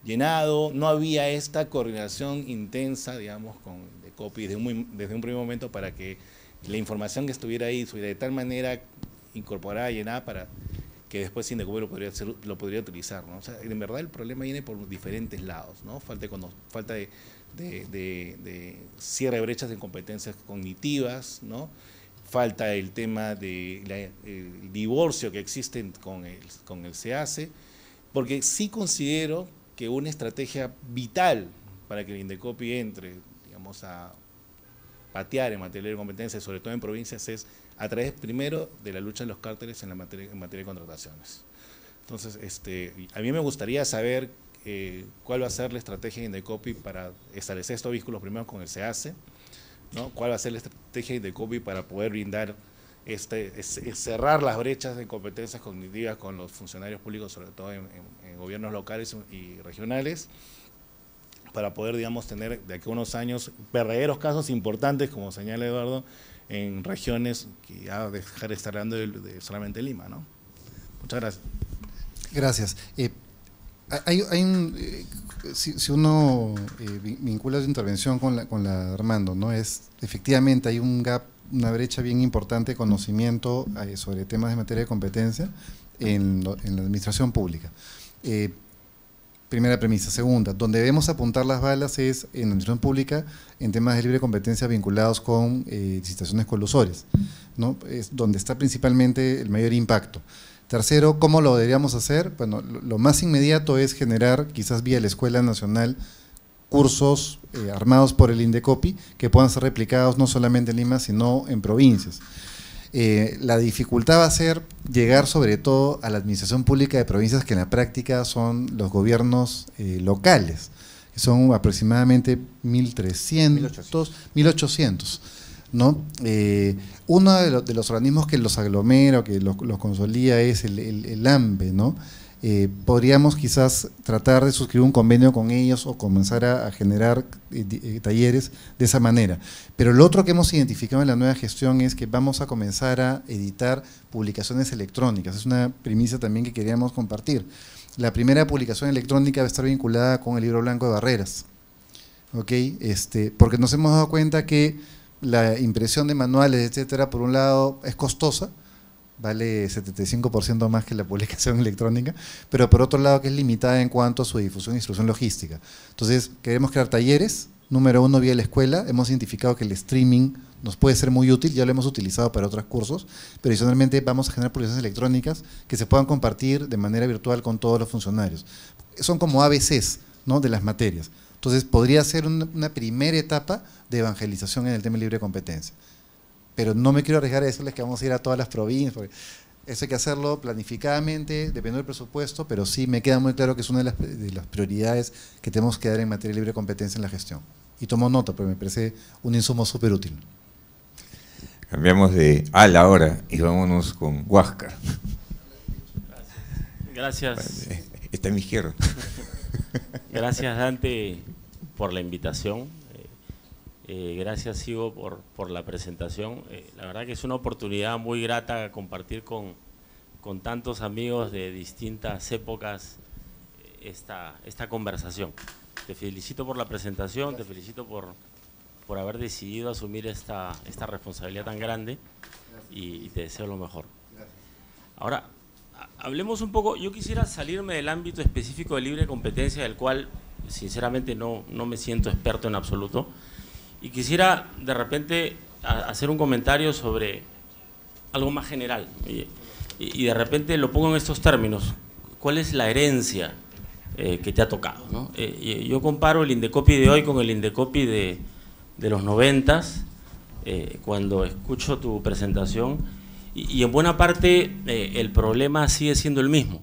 llenado, no había esta coordinación intensa, digamos, con de copy desde un, desde un primer momento para que la información que estuviera ahí estuviera de tal manera incorporada, llenada para que después sin lo podría, lo podría utilizar. ¿no? O sea, en verdad el problema viene por diferentes lados, ¿no? Falta, de, cierre de brechas en competencias cognitivas, ¿no? Falta el tema del divorcio que existe con el, con el SEACE, porque sí considero que una estrategia vital para que el Indecopi entre, digamos, a patear en materia de competencia, sobre todo en provincias, es a través primero de la lucha de los cárteles en, la materia, en de contrataciones. Entonces, este, a mí me gustaría saber eh, cuál va a ser la estrategia de Indecopi para establecer estos vínculos primero con el SEACE, ¿no? cuál va a ser la estrategia de Indecopi para poder brindar, este, cerrar las brechas de competencias cognitivas con los funcionarios públicos, sobre todo en, gobiernos locales y regionales, para poder, digamos, tener de aquí a unos años verdaderos casos importantes, como señala Eduardo, en regiones que ya dejar de estar hablando de, solamente Lima, ¿no? Muchas gracias. Gracias. Eh, hay, un, eh, si, uno eh, vincula su intervención con la, con la Armando, ¿no? Es, efectivamente hay un gap, una brecha bien importante de conocimiento sobre temas de materia de competencia en, en la administración pública. Primera premisa. Segunda, donde debemos apuntar las balas es en la administración pública en temas de libre competencia vinculados con eh, licitaciones colusorias, ¿no? Es donde está principalmente el mayor impacto. Tercero, ¿cómo lo deberíamos hacer? Bueno, lo, más inmediato es generar, quizás vía la Escuela Nacional, cursos eh, armados por el INDECOPI que puedan ser replicados no solamente en Lima, sino en provincias. Eh, la dificultad va a ser llegar sobre todo a la administración pública de provincias que en la práctica son los gobiernos eh, locales, que son aproximadamente 1.300, 1.800. ¿no? Eh, uno de, los organismos que los aglomera o que los, consolida es el, el, el AMBE, ¿no? Eh, podríamos quizás tratar de suscribir un convenio con ellos o comenzar a, generar eh, eh, talleres de esa manera. Pero lo otro que hemos identificado en la nueva gestión es que vamos a comenzar a editar publicaciones electrónicas. Es una primicia también que queríamos compartir. La primera publicación electrónica va a estar vinculada con el libro blanco de barreras. ¿ok? Este, porque nos hemos dado cuenta que la impresión de manuales, etcétera, por un lado es costosa, vale 75% más que la publicación <laughs> electrónica, pero por otro lado que es limitada en cuanto a su difusión e instrucción logística. Entonces, queremos crear talleres, número uno vía la escuela, hemos identificado que el streaming nos puede ser muy útil, ya lo hemos utilizado para otros cursos, pero adicionalmente vamos a generar publicaciones electrónicas que se puedan compartir de manera virtual con todos los funcionarios. Son como ABCs ¿no? de las materias. Entonces, podría ser una primera etapa de evangelización en el tema de libre competencia pero no me quiero arriesgar a decirles que vamos a ir a todas las provincias, porque eso hay que hacerlo planificadamente, dependiendo del presupuesto, pero sí me queda muy claro que es una de las, prioridades que tenemos que dar en materia de libre competencia en la gestión. y tomo nota, pero me parece un insumo súper útil. Cambiamos de al ahora y vámonos con Huáscar. Gracias. Está en mi izquierda. Gracias, Dante, por la invitación. Eh, eh, gracias, Ivo, por, por la presentación. Eh, la verdad que es una oportunidad muy grata compartir con, con tantos amigos de distintas épocas esta, esta conversación. Te felicito por la presentación, te felicito por, por haber decidido asumir esta, esta responsabilidad tan grande y, te deseo lo mejor. Ahora, hablemos un poco, yo quisiera salirme del ámbito específico de libre competencia, del cual sinceramente no, no me siento experto en absoluto, y quisiera de repente hacer un comentario sobre algo más general, y, y, de repente lo pongo en estos términos, ¿cuál es la herencia eh, que te ha tocado? ¿no? Eh, yo comparo el Indecopi de hoy con el Indecopi de, de los noventas, eh, cuando escucho tu presentación, y, en buena parte eh, el problema sigue siendo el mismo.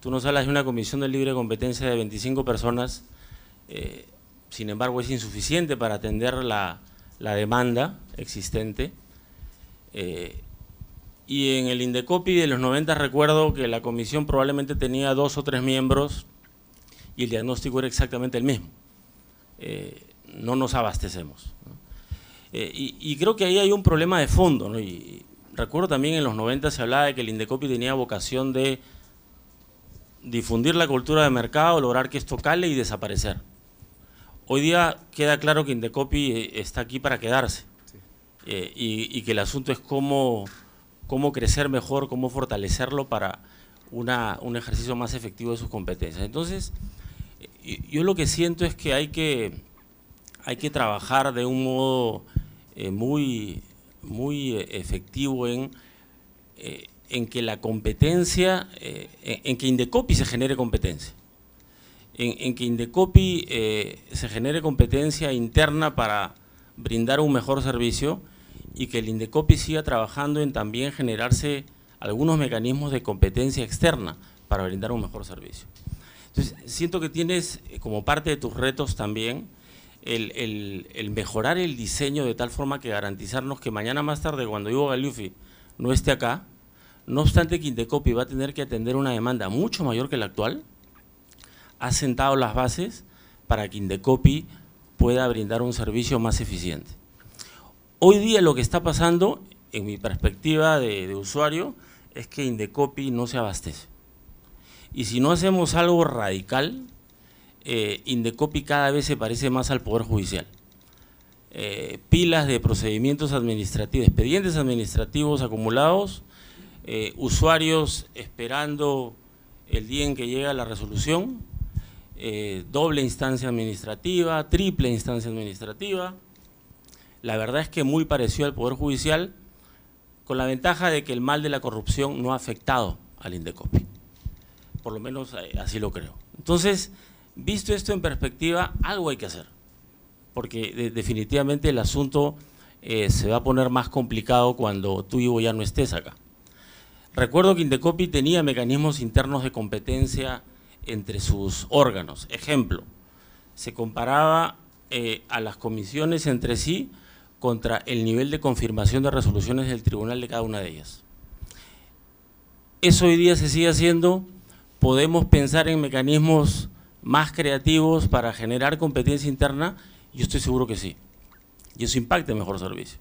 Tú nos hablas de una comisión de libre competencia de 25 personas, sin embargo es insuficiente para atender la, demanda existente. y en el Indecopi de los 90 recuerdo que la comisión probablemente tenía dos o tres miembros y el diagnóstico era exactamente el mismo no nos abastecemos. Eh, y, creo que ahí hay un problema de fondo. Recuerdo también en los 90 se hablaba de que el Indecopi tenía vocación de difundir la cultura de mercado, lograr que esto cale y desaparecer. Hoy día queda claro que Indecopi eh, está aquí para quedarse. Eh, y, que el asunto es cómo, cómo crecer mejor, cómo fortalecerlo para una, un ejercicio más efectivo de sus competencias. Entonces, yo lo que siento es que hay que hay que trabajar de un modo eh, muy, muy eh, efectivo en, eh, en que la competencia, en que Indecopi se genere competencia, en, que Indecopi se genere competencia interna para brindar un mejor servicio y que el Indecopi siga trabajando en también generarse algunos mecanismos de competencia externa para brindar un mejor servicio. Entonces, siento que tienes como parte de tus retos también el, mejorar el diseño de tal forma que garantizarnos que mañana más tarde, cuando Ivo Galiufi no esté acá, no obstante que Indecopi va a tener que atender una demanda mucho mayor que la actual, ha sentado las bases para que Indecopi pueda brindar un servicio más eficiente. Hoy día lo que está pasando, en mi perspectiva de, usuario, es que Indecopi no se abastece. Y si no hacemos algo radical, eh, Indecopi cada vez se parece más al Poder Judicial. Eh, pilas de procedimientos administrativos, expedientes administrativos acumulados, eh, usuarios esperando el día en que llega la resolución, doble instancia administrativa, triple instancia administrativa. La verdad es que muy parecido al Poder Judicial, con la ventaja de que el mal de la corrupción no ha afectado al Indecopi. Por lo menos así lo creo. Entonces, Visto esto en perspectiva, algo hay que hacer, porque definitivamente el asunto eh, se va a poner más complicado cuando tú y yo ya no estés acá. Recuerdo que Indecopi tenía mecanismos internos de competencia entre sus órganos. Ejemplo, se comparaba eh, a las comisiones entre sí contra el nivel de confirmación de resoluciones del tribunal de cada una de ellas. Eso hoy día se sigue haciendo, podemos pensar en mecanismos más creativos para generar competencia interna, yo estoy seguro que sí. Y eso impacta mejor servicio.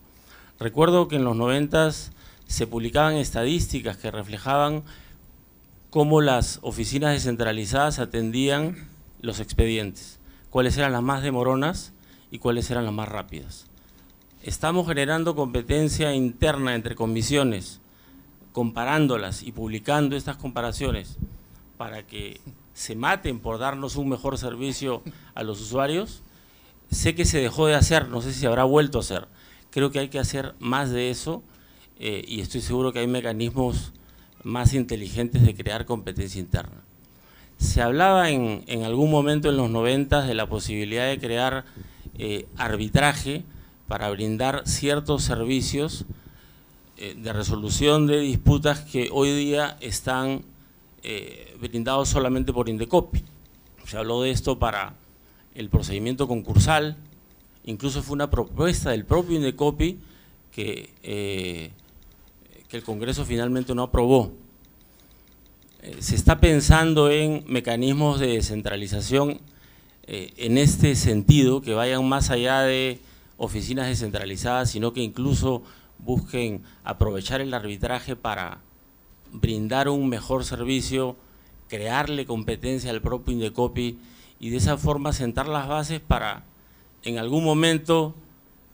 Recuerdo que en los 90 se publicaban estadísticas que reflejaban cómo las oficinas descentralizadas atendían los expedientes, cuáles eran las más demoronas y cuáles eran las más rápidas. Estamos generando competencia interna entre comisiones, comparándolas y publicando estas comparaciones para que se maten por darnos un mejor servicio a los usuarios. Sé que se dejó de hacer, no sé si habrá vuelto a hacer. Creo que hay que hacer más de eso eh, y estoy seguro que hay mecanismos más inteligentes de crear competencia interna. Se hablaba en, algún momento en los 90 de la posibilidad de crear eh, arbitraje para brindar ciertos servicios eh, de resolución de disputas que hoy día están eh, brindado solamente por Indecopi. Se habló de esto para el procedimiento concursal, incluso fue una propuesta del propio Indecopi que, el Congreso finalmente no aprobó. Eh, se está pensando en mecanismos de descentralización eh, en este sentido, que vayan más allá de oficinas descentralizadas, sino que incluso busquen aprovechar el arbitraje para brindar un mejor servicio, crearle competencia al propio Indecopi y de esa forma sentar las bases para en algún momento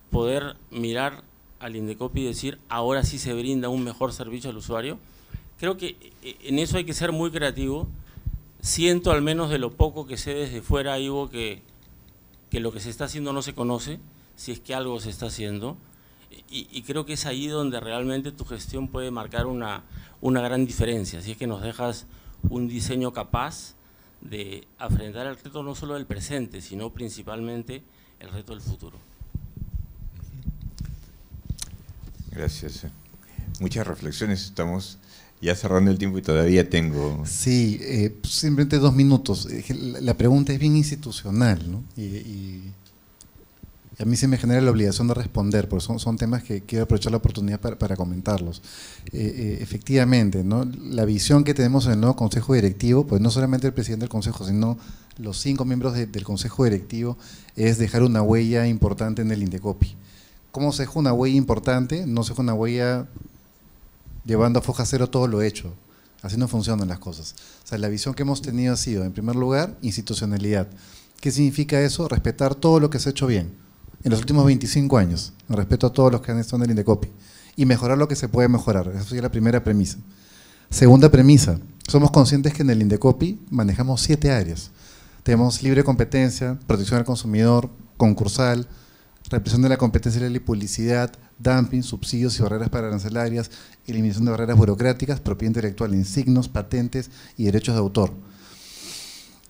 poder mirar al Indecopi y decir, ahora sí se brinda un mejor servicio al usuario. Creo que eh, en eso hay que ser muy creativo. Siento al menos de lo poco que sé desde fuera, Ivo, que, que lo que se está haciendo no se conoce, si es que algo se está haciendo. Y, creo que es ahí donde realmente tu gestión puede marcar una, una gran diferencia, si es que nos dejas un diseño capaz de afrontar el reto no solo del presente, sino principalmente el reto del futuro. Gracias. Muchas reflexiones, estamos ya cerrando el tiempo y todavía tengo... Sí, eh, simplemente dos minutos. La pregunta es bien institucional, ¿no? Y, y, a mí se me genera la obligación de responder, porque son, temas que quiero aprovechar la oportunidad para, comentarlos. Eh, eh, efectivamente, ¿no? la visión que tenemos en el nuevo Consejo Directivo, pues no solamente el presidente del Consejo, sino los cinco miembros de, del Consejo Directivo, es dejar una huella importante en el Indecopi. ¿Cómo se deja una huella importante? No se deja una huella llevando a foja cero todo lo hecho. Así no funcionan las cosas. O sea, la visión que hemos tenido ha sido, en primer lugar, institucionalidad. ¿Qué significa eso? Respetar todo lo que se ha hecho bien en los últimos 25 años, en respeto a todos los que han estado en el Indecopi, y mejorar lo que se puede mejorar. Esa sería la primera premisa. Segunda premisa, somos conscientes que en el Indecopi manejamos siete áreas. Tenemos libre competencia, protección al consumidor, concursal, represión de la competencia y publicidad, dumping, subsidios y barreras para arancelarias, eliminación de barreras burocráticas, propiedad intelectual en signos, patentes y derechos de autor.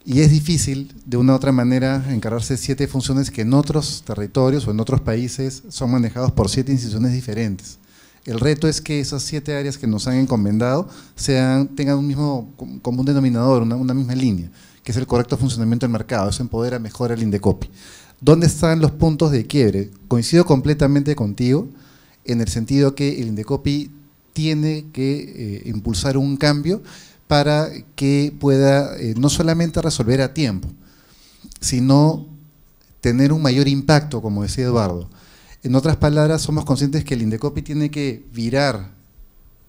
Y es difícil, de una u otra manera, encargarse siete funciones que en otros territorios o en otros países son manejados por siete instituciones diferentes. El reto es que esas siete áreas que nos han encomendado sean, tengan un mismo común denominador, una, una misma línea, que es el correcto funcionamiento del mercado. Eso empodera mejor al Indecopi. ¿Dónde están los puntos de quiebre? Coincido completamente contigo en el sentido que el Indecopi tiene que eh, impulsar un cambio para que pueda eh, no solamente resolver a tiempo, sino tener un mayor impacto, como decía Eduardo. En otras palabras, somos conscientes que el Indecopi tiene que virar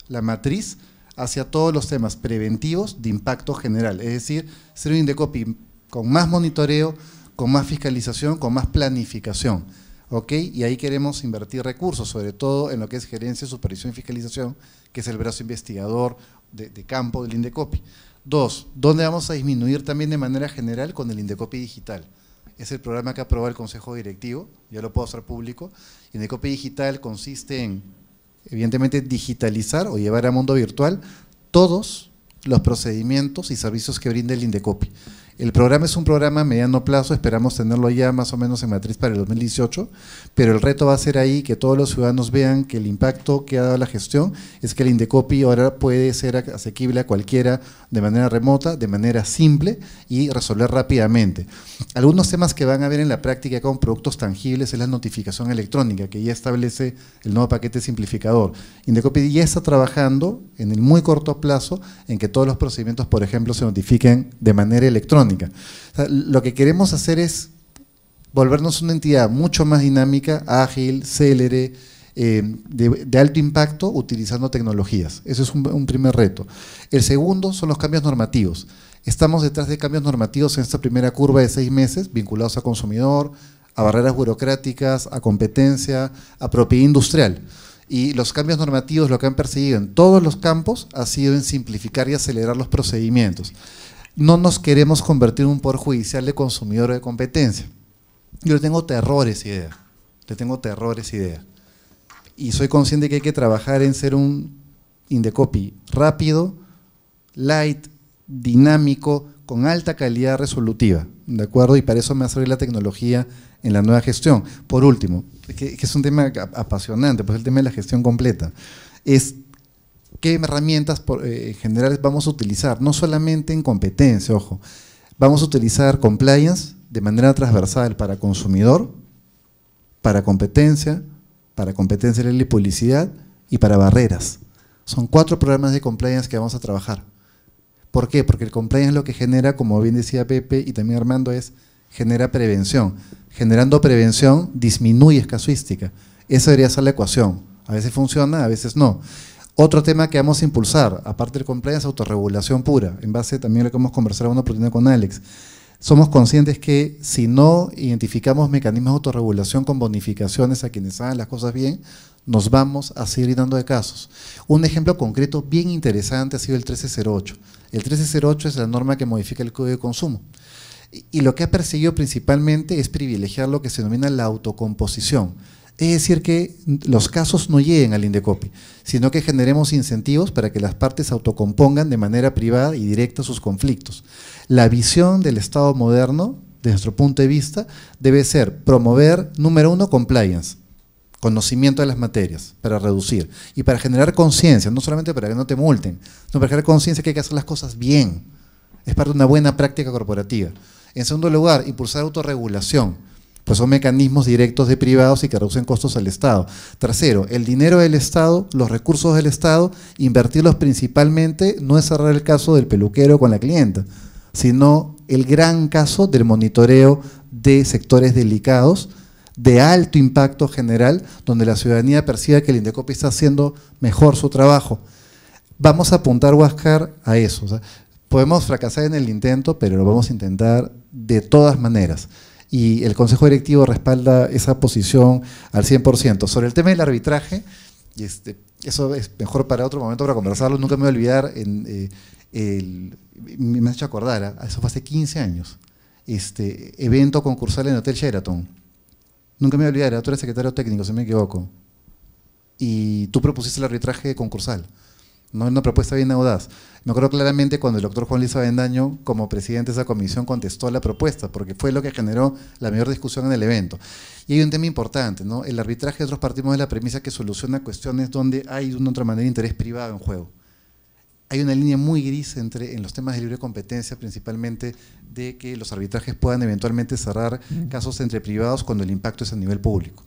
la matriz hacia todos los temas preventivos de impacto general, es decir, ser un Indecopi con más monitoreo, con más fiscalización, con más planificación. ¿ok? Y ahí queremos invertir recursos, sobre todo en lo que es gerencia, supervisión y fiscalización, que es el brazo investigador de, de campo del Indecopi. Dos, ¿dónde vamos a disminuir también de manera general con el Indecopi Digital? Es el programa que aprobó el Consejo Directivo, ya lo puedo hacer público. Indecopi Digital consiste en, evidentemente, digitalizar o llevar a mundo virtual todos los procedimientos y servicios que brinda el Indecopi. El programa es un programa a mediano plazo, esperamos tenerlo ya más o menos en matriz para el 2018, pero el reto va a ser ahí que todos los ciudadanos vean que el impacto que ha dado la gestión es que el Indecopi ahora puede ser asequible a cualquiera de manera remota, de manera simple y resolver rápidamente. Algunos temas que van a ver en la práctica con productos tangibles es la notificación electrónica, que ya establece el nuevo paquete simplificador. Indecopi ya está trabajando en el muy corto plazo en que todos los procedimientos, por ejemplo, se notifiquen de manera electrónica lo que queremos hacer es volvernos una entidad mucho más dinámica, ágil, célere, eh, de, alto impacto utilizando tecnologías. Ese es un, primer reto. El segundo son los cambios normativos. Estamos detrás de cambios normativos en esta primera curva de seis meses, vinculados a consumidor, a barreras burocráticas, a competencia, a propiedad industrial. Y los cambios normativos lo que han perseguido en todos los campos ha sido en simplificar y acelerar los procedimientos no nos queremos convertir en un poder judicial de consumidor de competencia. Yo le tengo terror esa idea, le tengo terror esa idea. Y soy consciente que hay que trabajar en ser un Indecopy rápido, light, dinámico, con alta calidad resolutiva, ¿de acuerdo? Y para eso me va a servir la tecnología en la nueva gestión. Por último, que, que es un tema apasionante, pues el tema de la gestión completa, es qué herramientas por, eh, generales vamos a utilizar, no solamente en competencia, ojo, vamos a utilizar compliance de manera transversal para consumidor, para competencia, para competencia la publicidad y para barreras. Son cuatro programas de compliance que vamos a trabajar. ¿Por qué? Porque el compliance lo que genera, como bien decía Pepe y también Armando, es genera prevención. Generando prevención disminuye casuística. Esa debería ser la ecuación. A veces funciona, a veces no. Otro tema que vamos a impulsar, aparte del compliance, autorregulación pura, en base también a lo que hemos conversado una oportunidad con Alex. Somos conscientes que si no identificamos mecanismos de autorregulación con bonificaciones a quienes hagan las cosas bien, nos vamos a seguir dando de casos. Un ejemplo concreto bien interesante ha sido el 1308. El 1308 es la norma que modifica el Código de Consumo. Y lo que ha perseguido principalmente es privilegiar lo que se denomina la autocomposición. Es decir, que los casos no lleguen al Indecopi, sino que generemos incentivos para que las partes autocompongan de manera privada y directa sus conflictos. La visión del Estado moderno, desde nuestro punto de vista, debe ser promover, número uno, compliance, conocimiento de las materias para reducir y para generar conciencia, no solamente para que no te multen, sino para generar conciencia que hay que hacer las cosas bien. Es parte de una buena práctica corporativa. En segundo lugar, impulsar autorregulación, pues son mecanismos directos de privados y que reducen costos al Estado. Tercero, el dinero del Estado, los recursos del Estado, invertirlos principalmente, no es cerrar el caso del peluquero con la clienta, sino el gran caso del monitoreo de sectores delicados, de alto impacto general, donde la ciudadanía perciba que el Indecopi está haciendo mejor su trabajo. Vamos a apuntar, Huáscar, a eso. podemos fracasar en el intento, pero lo vamos a intentar de todas maneras. Y el Consejo Directivo respalda esa posición al 100%. Sobre el tema del arbitraje, y este, eso es mejor para otro momento para conversarlo, nunca me voy a olvidar, eh, me ha hecho acordar, eso fue hace 15 años, este evento concursal en el Hotel Sheraton. Nunca me voy a olvidar, tú eres secretario técnico, si me equivoco. Y tú propusiste el arbitraje concursal. No una propuesta bien audaz. Me acuerdo claramente cuando el doctor Juan Luis Avendaño, como presidente de esa comisión, contestó la propuesta, porque fue lo que generó la mayor discusión en el evento. Y hay un tema importante, ¿no? El arbitraje, nosotros partimos de la premisa que soluciona cuestiones donde hay de una otra manera interés privado en juego. Hay una línea muy gris entre, en los temas de libre competencia, principalmente de que los arbitrajes puedan eventualmente cerrar casos entre privados cuando el impacto es a nivel público.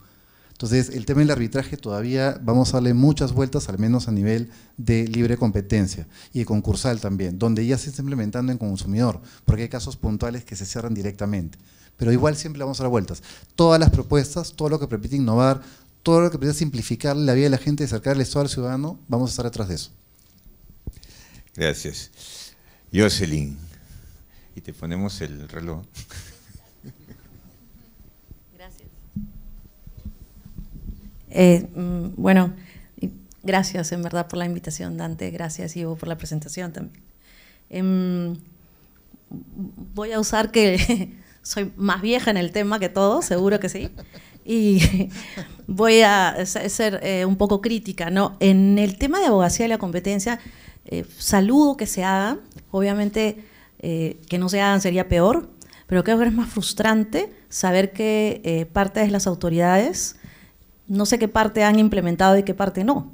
Entonces, el tema del arbitraje todavía vamos a darle muchas vueltas, al menos a nivel de libre competencia y de concursal también, donde ya se está implementando en consumidor, porque hay casos puntuales que se cierran directamente. Pero igual siempre vamos a dar vueltas. Todas las propuestas, todo lo que permite innovar, todo lo que permite simplificar la vida de la gente, acercarle esto al ciudadano, vamos a estar detrás de eso. Gracias. Jocelyn, y te ponemos el reloj. Eh, mm, bueno, gracias en verdad por la invitación, Dante. Gracias, Ivo, por la presentación también. Em, voy a usar que <laughs> soy más vieja en el tema que todos, seguro que sí. Y <laughs> voy a ser eh, un poco crítica. ¿no? En el tema de abogacía y la competencia, eh, saludo que se hagan. Obviamente, que no se hagan sería peor, pero creo que es más frustrante saber que parte de las autoridades no sé qué parte han implementado y qué parte no.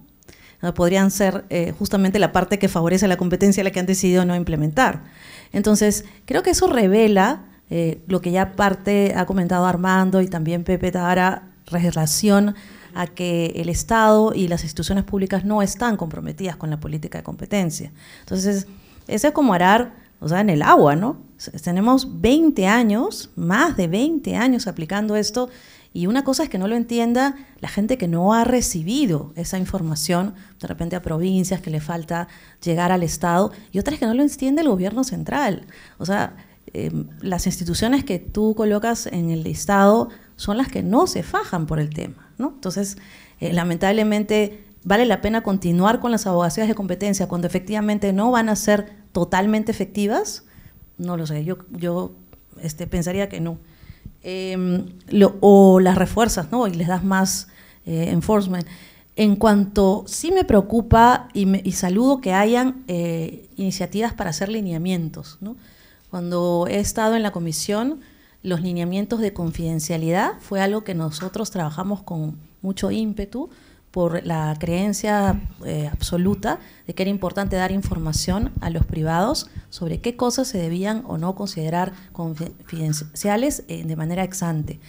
Podrían ser eh, justamente la parte que favorece la competencia la que han decidido no implementar. Entonces, creo que eso revela eh, lo que ya parte ha comentado Armando y también Pepe Tara, relación a que el Estado y las instituciones públicas no están comprometidas con la política de competencia. Entonces, ese es como arar, o sea, en el agua, ¿no? Tenemos 20 años, más de 20 años aplicando esto y una cosa es que no lo entienda la gente que no ha recibido esa información, de repente a provincias que le falta llegar al Estado, y otra es que no lo entiende el gobierno central. O sea, em, las instituciones que tú colocas en el Estado son las que no se fajan por el tema. ¿no? Entonces, eh, lamentablemente, vale la pena continuar con las abogacías de competencia cuando efectivamente no van a ser totalmente efectivas. No lo sé, yo, yo este, pensaría que no. Em, o las refuerzas, ¿no? Y les das más eh, enforcement. En cuanto sí me preocupa y, saludo que hayan eh, iniciativas para hacer lineamientos. Cuando he estado en la comisión, los lineamientos de confidencialidad fue algo que nosotros trabajamos con mucho ímpetu por la creencia eh, absoluta de que era importante dar información a los privados sobre qué cosas se debían o no considerar confidenciales eh, de manera exante.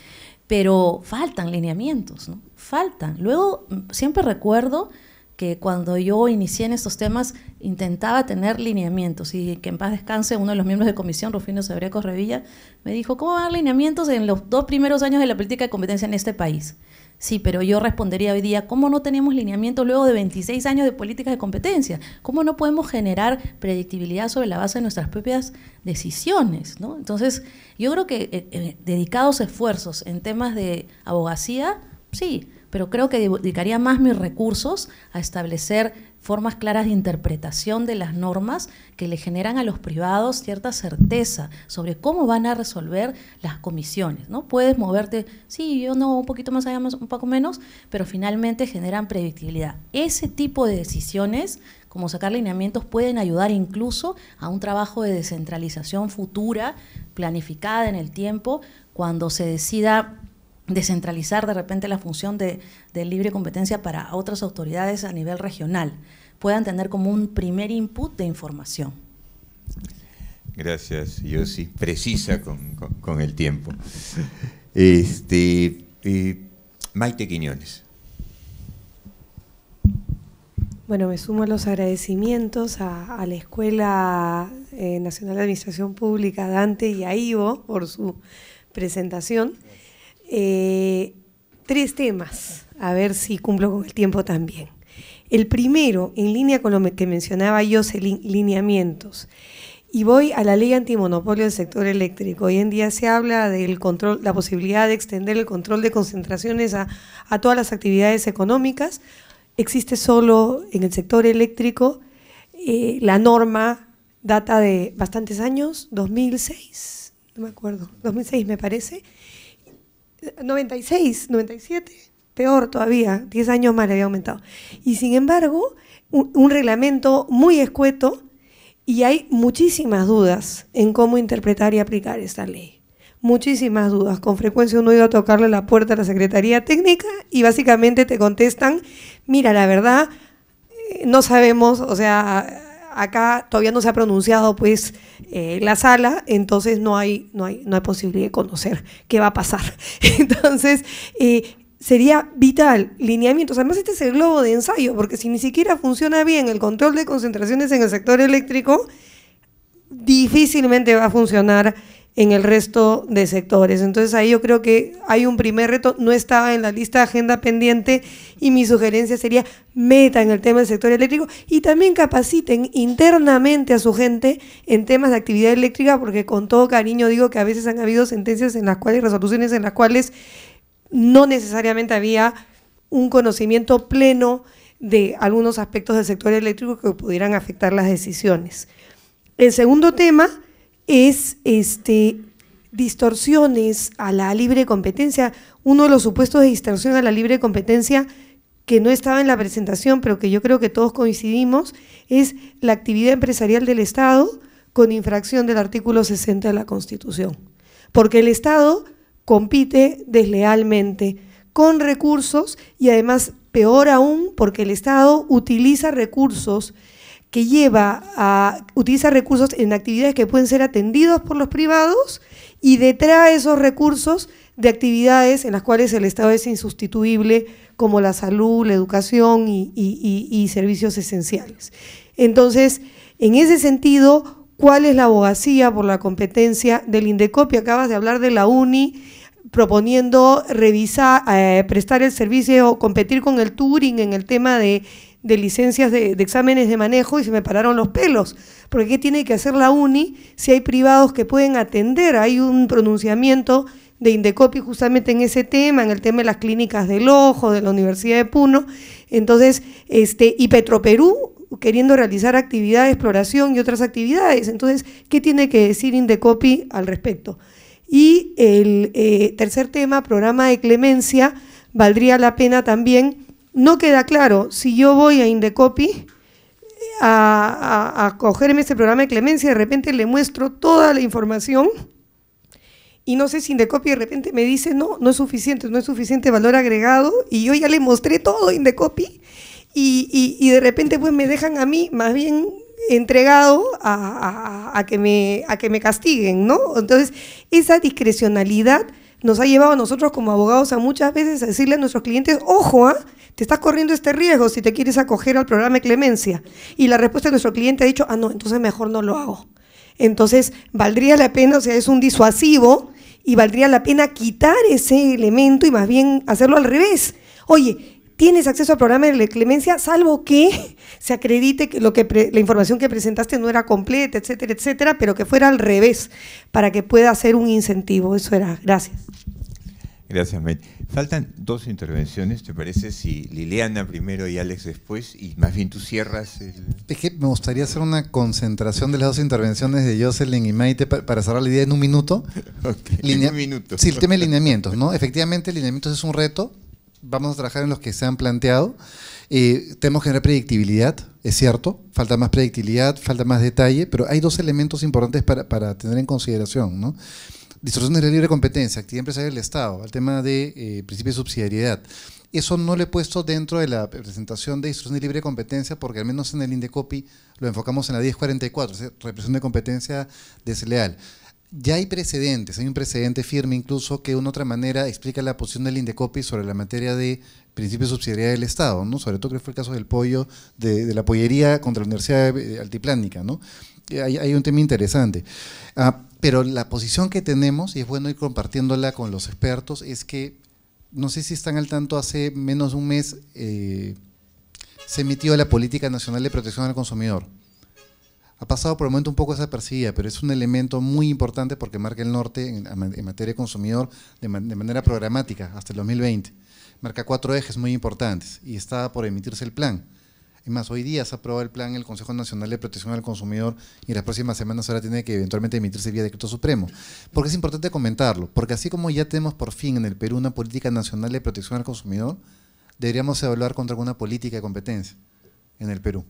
pero faltan lineamientos, ¿no? Faltan. Luego, mm, siempre recuerdo que cuando yo inicié en estos temas intentaba tener lineamientos y que en paz descanse uno de los miembros de comisión, Rufino Sebreco Revilla, me dijo, ¿cómo van dar lineamientos en los dos primeros años de la política de competencia en este país? Sí, pero yo respondería hoy día, ¿cómo no tenemos lineamientos luego de 26 años de políticas de competencia? ¿Cómo no podemos generar predictibilidad sobre la base de nuestras propias decisiones? ¿no? Entonces, yo creo que eh, eh, dedicados esfuerzos en temas de abogacía, sí, pero creo que dedicaría más mis recursos a establecer formas claras de interpretación de las normas que le generan a los privados cierta certeza sobre cómo van a resolver las comisiones. ¿no? Puedes moverte, sí, yo no, un poquito más allá, un poco menos, pero finalmente generan predictibilidad. Ese tipo de decisiones, como sacar lineamientos, pueden ayudar incluso a un trabajo de descentralización futura, planificada en el tiempo, cuando se decida descentralizar de repente la función de, libre competencia para otras autoridades a nivel regional, puedan tener como un primer input de información. Gracias, Yossi. Precisa con, el tiempo. Este, eh, Maite Quiñones. Bueno, me sumo a los agradecimientos a, la Escuela eh, Nacional de Administración Pública, Dante y a Ivo por su presentación. Eh, tres temas, a ver si cumplo con el tiempo también. El primero, en línea con lo que mencionaba yo, lineamientos. Y voy a la ley antimonopolio del sector eléctrico. Hoy en día se habla del control, la posibilidad de extender el control de concentraciones a, todas las actividades económicas. Existe solo en el sector eléctrico. Eh, la norma data de bastantes años, 2006, no me acuerdo, 2006 me parece 96, 97, peor todavía, 10 años más le había aumentado. Y sin embargo, un, reglamento muy escueto y hay muchísimas dudas en cómo interpretar y aplicar esta ley. Muchísimas dudas. Con frecuencia uno iba a tocarle la puerta a la Secretaría Técnica y básicamente te contestan, mira, la verdad, eh, no sabemos, o sea, acá todavía no se ha pronunciado pues eh, la sala, entonces no hay, no, hay, no hay posibilidad de conocer qué va a pasar. <laughs> Entonces, eh, sería vital, lineamientos. Además, este es el globo de ensayo, porque si ni siquiera funciona bien el control de concentraciones en el sector eléctrico, difícilmente va a funcionar en el resto de sectores. Entonces ahí yo creo que hay un primer reto, no estaba en la lista de agenda pendiente y mi sugerencia sería meta en el tema del sector eléctrico y también capaciten internamente a su gente en temas de actividad eléctrica porque con todo cariño digo que a veces han habido sentencias en las cuales, resoluciones en las cuales no necesariamente había un conocimiento pleno de algunos aspectos del sector eléctrico que pudieran afectar las decisiones. El segundo tema es este, distorsiones a la libre competencia. Uno de los supuestos de distorsión a la libre competencia que no estaba en la presentación, pero que yo creo que todos coincidimos, es la actividad empresarial del Estado con infracción del artículo 60 de la Constitución. Porque el Estado compite deslealmente con recursos y además, peor aún, porque el Estado utiliza recursos que lleva a utilizar recursos en actividades que pueden ser atendidos por los privados y detrae esos recursos de actividades en las cuales el Estado es insustituible, como la salud, la educación y, servicios esenciales. Entonces, en ese sentido, ¿cuál es la abogacía por la competencia del INDECOPI? Acabas de hablar de la UNI proponiendo revisar, eh, prestar el servicio o competir con el Turing en el tema de de licencias de, exámenes de manejo y se me pararon los pelos. Porque ¿qué tiene que hacer la UNI si hay privados que pueden atender? Hay un pronunciamiento de Indecopi justamente en ese tema, en el tema de las clínicas del ojo, de la Universidad de Puno. Entonces, este, y Petroperú queriendo realizar actividad de exploración y otras actividades. Entonces, ¿qué tiene que decir Indecopi al respecto? Y el eh, tercer tema, programa de clemencia, valdría la pena también no queda claro si yo voy a Indecopi a, a, cogerme este programa de clemencia, de repente le muestro toda la información y no sé si Indecopi de repente me dice, no, no es suficiente, no es suficiente valor agregado y yo ya le mostré todo a Indecopi y, y, de repente pues me dejan a mí más bien entregado a, a, que me, a que me castiguen, ¿no? Entonces, esa discrecionalidad nos ha llevado a nosotros como abogados a muchas veces a decirle a nuestros clientes, ojo, ¿ah? Te estás corriendo este riesgo si te quieres acoger al programa de clemencia. Y la respuesta de nuestro cliente ha dicho, ah, no, entonces mejor no lo hago. Entonces, valdría la pena, o sea, es un disuasivo y valdría la pena quitar ese elemento y más bien hacerlo al revés. Oye, tienes acceso al programa de clemencia, salvo que se acredite que, lo que la información que presentaste no era completa, etcétera, etcétera, pero que fuera al revés, para que pueda ser un incentivo. Eso era. Gracias. Gracias, May. Faltan dos intervenciones, ¿te parece? Si Liliana primero y Alex después, y más bien tú cierras el... Es que me gustaría hacer una concentración de las dos intervenciones de Jocelyn y Maite para cerrar la idea en un minuto. <laughs> en un minuto. Sí, el tema de lineamientos, ¿no? Efectivamente, lineamientos es un reto, vamos a trabajar en los que se han planteado. Eh, tenemos que generar predictibilidad, es cierto, falta más predictibilidad, falta más detalle, pero hay dos elementos importantes para, para tener en consideración, ¿no? Distorsión de libre competencia, actividad empresarial del Estado, el tema de eh, principio de subsidiariedad. Eso no lo he puesto dentro de la presentación de distorsión de libre competencia porque al menos en el Indecopi lo enfocamos en la 1044, represión de competencia desleal. Ya hay precedentes, hay un precedente firme incluso que de una otra manera explica la posición del Indecopi sobre la materia de principio de subsidiariedad del Estado, ¿no? sobre todo creo que fue el caso del pollo, de, la pollería contra la Universidad Altiplánica. ¿no? Hay, hay un tema interesante. Ah, pero la posición que tenemos, y es bueno ir compartiéndola con los expertos, es que, no sé si están al tanto, hace menos de un mes eh, se emitió la Política Nacional de Protección al Consumidor. Ha pasado por el momento un poco desapercibida, pero es un elemento muy importante porque marca el norte en, materia de consumidor de, de, manera programática hasta el 2020. Marca cuatro ejes muy importantes y está por emitirse el plan. Es más, hoy día se aprobó el plan el Consejo Nacional de Protección al Consumidor y en las próximas semanas ahora tiene que eventualmente emitirse vía decreto supremo. Porque es importante comentarlo, porque así como ya tenemos por fin en el Perú una política nacional de protección al consumidor, deberíamos evaluar contra alguna política de competencia en el Perú.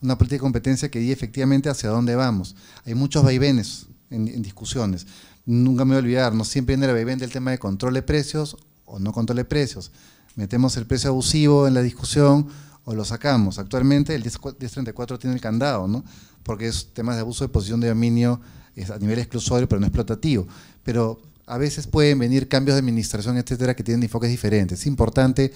Una política de competencia que diga efectivamente hacia dónde vamos. Hay muchos vaivenes en, discusiones. Nunca me voy a olvidar, no siempre viene el vaivén del tema de control de precios o no control de precios. Metemos el precio abusivo en la discusión o lo sacamos. Actualmente el 1034 tiene el candado, ¿no? porque es temas de abuso de posición de dominio es a nivel exclusorio, pero no explotativo. Pero a veces pueden venir cambios de administración, etcétera, que tienen enfoques diferentes. Es importante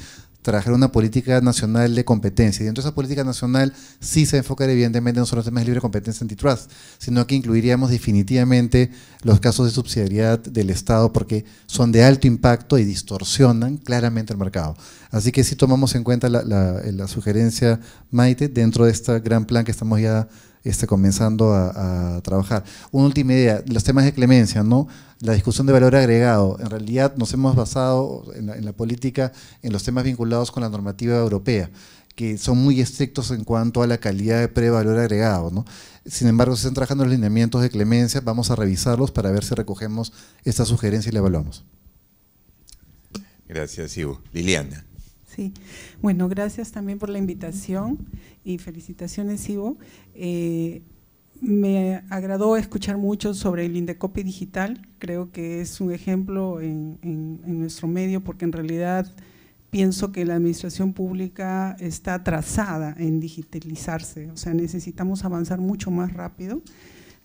trabajar una política nacional de competencia. Y dentro de esa política nacional sí se enfoca evidentemente no solo en temas de libre competencia antitrust, sino que incluiríamos definitivamente los casos de subsidiariedad del Estado porque son de alto impacto y distorsionan claramente el mercado. Así que sí tomamos en cuenta la, la sugerencia Maite dentro de este gran plan que estamos ya este, comenzando a, trabajar. Una última idea, los temas de clemencia, ¿no? La discusión de valor agregado. En realidad nos hemos basado en la, política en los temas vinculados con la normativa europea que son muy estrictos en cuanto a la calidad de pre-valor agregado. ¿no? Sin embargo, se están trabajando los lineamientos de clemencia, vamos a revisarlos para ver si recogemos esta sugerencia y la evaluamos. Gracias, Ivo. Liliana. Sí, bueno, gracias también por la invitación y felicitaciones, Ivo. Eh, me agradó escuchar mucho sobre el Indecopi digital, creo que es un ejemplo en, nuestro medio porque en realidad pienso que la administración pública está atrasada en digitalizarse, o sea, necesitamos avanzar mucho más rápido.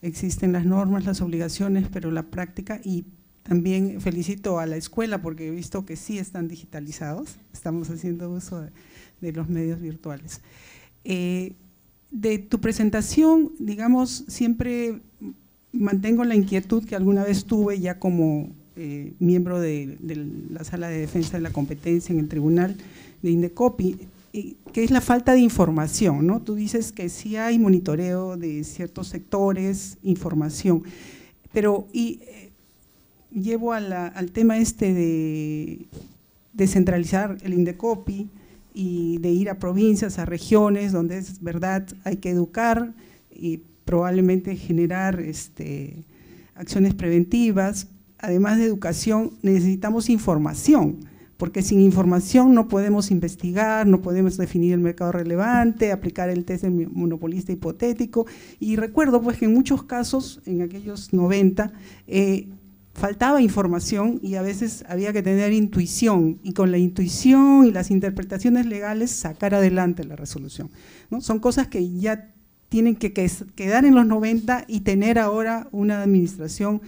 Existen las normas, las obligaciones, pero la práctica y también felicito a la escuela porque he visto que sí están digitalizados, estamos haciendo uso de, los medios virtuales. Eh, de tu presentación, digamos, siempre mantengo la inquietud que alguna vez tuve ya como eh, miembro de, la Sala de Defensa de la Competencia en el Tribunal de Indecopi, que es la falta de información, ¿no? Tú dices que sí hay monitoreo de ciertos sectores, información, pero y, llevo al tema este de descentralizar el Indecopi y de ir a provincias, a regiones donde es verdad hay que educar y probablemente generar este, acciones preventivas. Además de educación necesitamos información, porque sin información no podemos investigar, no podemos definir el mercado relevante, aplicar el test del monopolista hipotético. Y recuerdo pues que en muchos casos, en aquellos 90, faltaba información y a veces había que tener intuición y con la intuición y las interpretaciones legales sacar adelante la resolución. ¿no? Son cosas que ya tienen que, quedar en los 90 y tener ahora una administración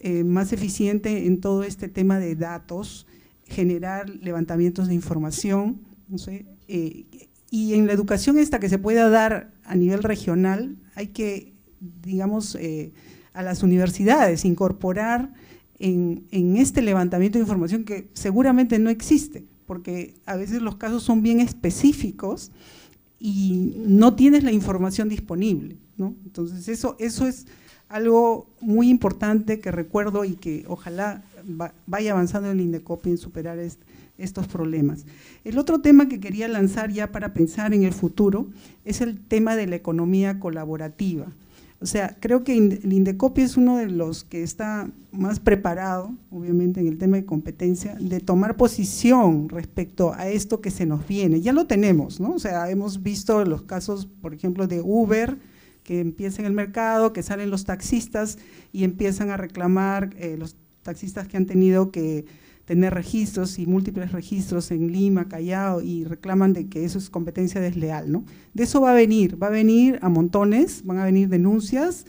eh, más eficiente en todo este tema de datos, generar levantamientos de información, no sé, eh, y en la educación esta que se pueda dar a nivel regional, hay que, digamos, eh, a las universidades incorporar en, este levantamiento de información que seguramente no existe, porque a veces los casos son bien específicos y no tienes la información disponible. ¿no? Entonces eso, eso es algo muy importante que recuerdo y que ojalá vaya avanzando el INDECOPI en superar estos problemas. El otro tema que quería lanzar ya para pensar en el futuro es el tema de la economía colaborativa. O sea, creo que el INDECOPI es uno de los que está más preparado, obviamente en el tema de competencia, de tomar posición respecto a esto que se nos viene. Ya lo tenemos, ¿no? O sea, hemos visto los casos, por ejemplo, de Uber, que empieza en el mercado, que salen los taxistas y empiezan a reclamar eh, los taxistas que han tenido que tener registros y múltiples registros en Lima, Callao, y reclaman de que eso es competencia desleal. ¿no? De eso va a venir, va a venir a montones, van a venir denuncias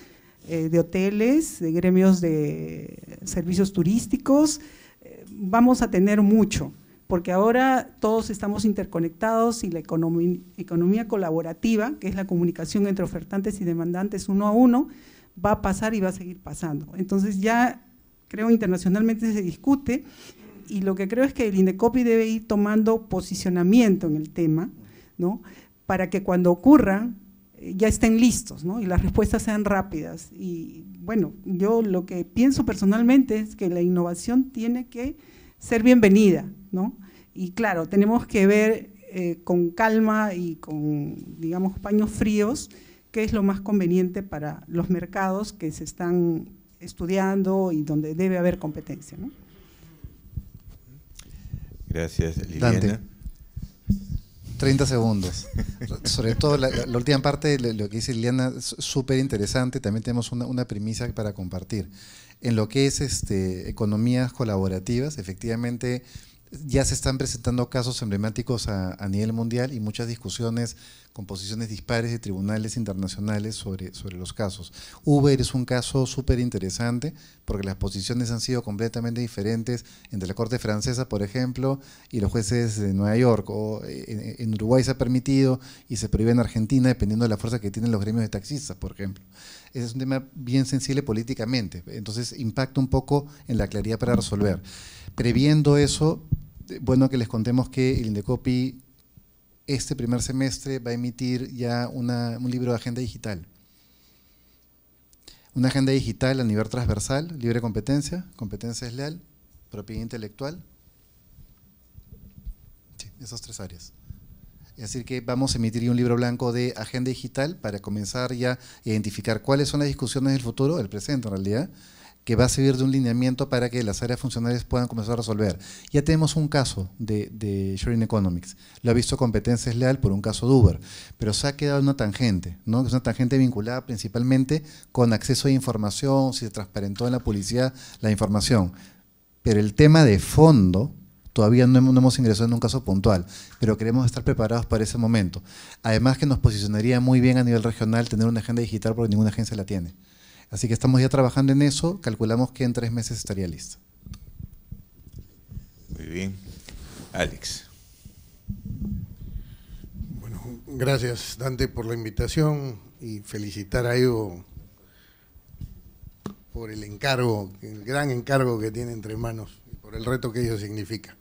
eh, de hoteles, de gremios de servicios turísticos, eh, vamos a tener mucho, porque ahora todos estamos interconectados y la economía, economía colaborativa, que es la comunicación entre ofertantes y demandantes uno a uno, va a pasar y va a seguir pasando. Entonces ya creo internacionalmente se discute y lo que creo es que el INDECOPI debe ir tomando posicionamiento en el tema, ¿no? para que cuando ocurra eh, ya estén listos ¿no? y las respuestas sean rápidas. Y bueno, yo lo que pienso personalmente es que la innovación tiene que ser bienvenida, ¿no? Y claro, tenemos que ver eh, con calma y con, digamos, paños fríos qué es lo más conveniente para los mercados que se están estudiando y donde debe haber competencia. ¿no? Gracias, Liliana. 30 segundos. Sobre todo la, última parte, lo que dice Liliana, es súper interesante. También tenemos una, una, primicia para compartir. En lo que es este, economías colaborativas, efectivamente ya se están presentando casos emblemáticos a, nivel mundial y muchas discusiones con posiciones dispares de tribunales internacionales sobre, sobre los casos. Uber es un caso súper interesante porque las posiciones han sido completamente diferentes entre la Corte Francesa, por ejemplo, y los jueces de Nueva York. O eh, en, Uruguay se ha permitido y se prohíbe en Argentina dependiendo de la fuerza que tienen los gremios de taxistas, por ejemplo. Ese es un tema bien sensible políticamente, entonces impacta un poco en la claridad para resolver. Previendo eso, bueno que les contemos que el Indecopi este primer semestre va a emitir ya un libro de agenda digital. Una agenda digital a nivel transversal, libre competencia, competencia leal, propiedad intelectual. Sí, esas tres áreas. Es decir, que vamos a emitir un libro blanco de agenda digital para comenzar ya a identificar cuáles son las discusiones del futuro, del presente en realidad, que va a servir de un lineamiento para que las áreas funcionales puedan comenzar a resolver. Ya tenemos un caso de, Sharing Economics, lo ha visto competencia leal por un caso de Uber, pero se ha quedado una tangente, ¿no? es una tangente vinculada principalmente con acceso a información, si se transparentó en la publicidad la información. Pero el tema de fondo, todavía no hemos, no hemos, ingresado en un caso puntual, pero queremos estar preparados para ese momento. Además que nos posicionaría muy bien a nivel regional tener una agenda digital porque ninguna agencia la tiene. Así que estamos ya trabajando en eso, calculamos que en tres meses estaría listo. Muy bien. Alex. Bueno, gracias Dante por la invitación y felicitar a Evo por el encargo, el gran encargo que tiene entre manos y por el reto que ello significa.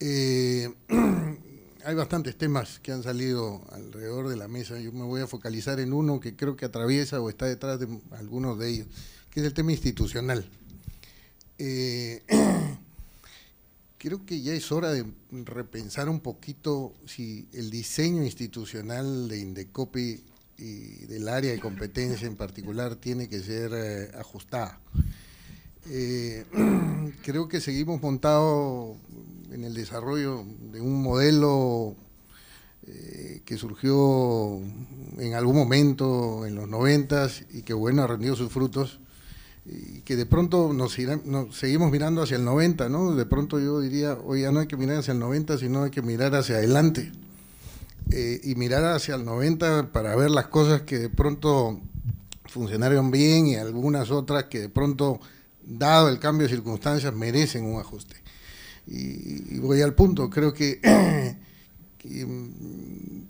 Eh, <clears throat> hay bastantes temas que han salido alrededor de la mesa. Yo me voy a focalizar en uno que creo que atraviesa o está detrás de algunos de ellos, que es el tema institucional. Eh, <clears throat> creo que ya es hora de repensar un poquito si el diseño institucional de Indecopi y del área de competencia en particular tiene que ser eh, ajustada. Eh, <clears throat> creo que seguimos montados en el desarrollo de un modelo eh, que surgió en algún momento en los noventas y que bueno ha rendido sus frutos y que de pronto nos, seguimos mirando hacia el 90, ¿no? De pronto yo diría, ya no hay que mirar hacia el 90, sino hay que mirar hacia adelante. Eh, y mirar hacia el 90 para ver las cosas que de pronto funcionaron bien y algunas otras que de pronto dado el cambio de circunstancias, merecen un ajuste. Y, voy al punto, creo <clears throat> que, mm,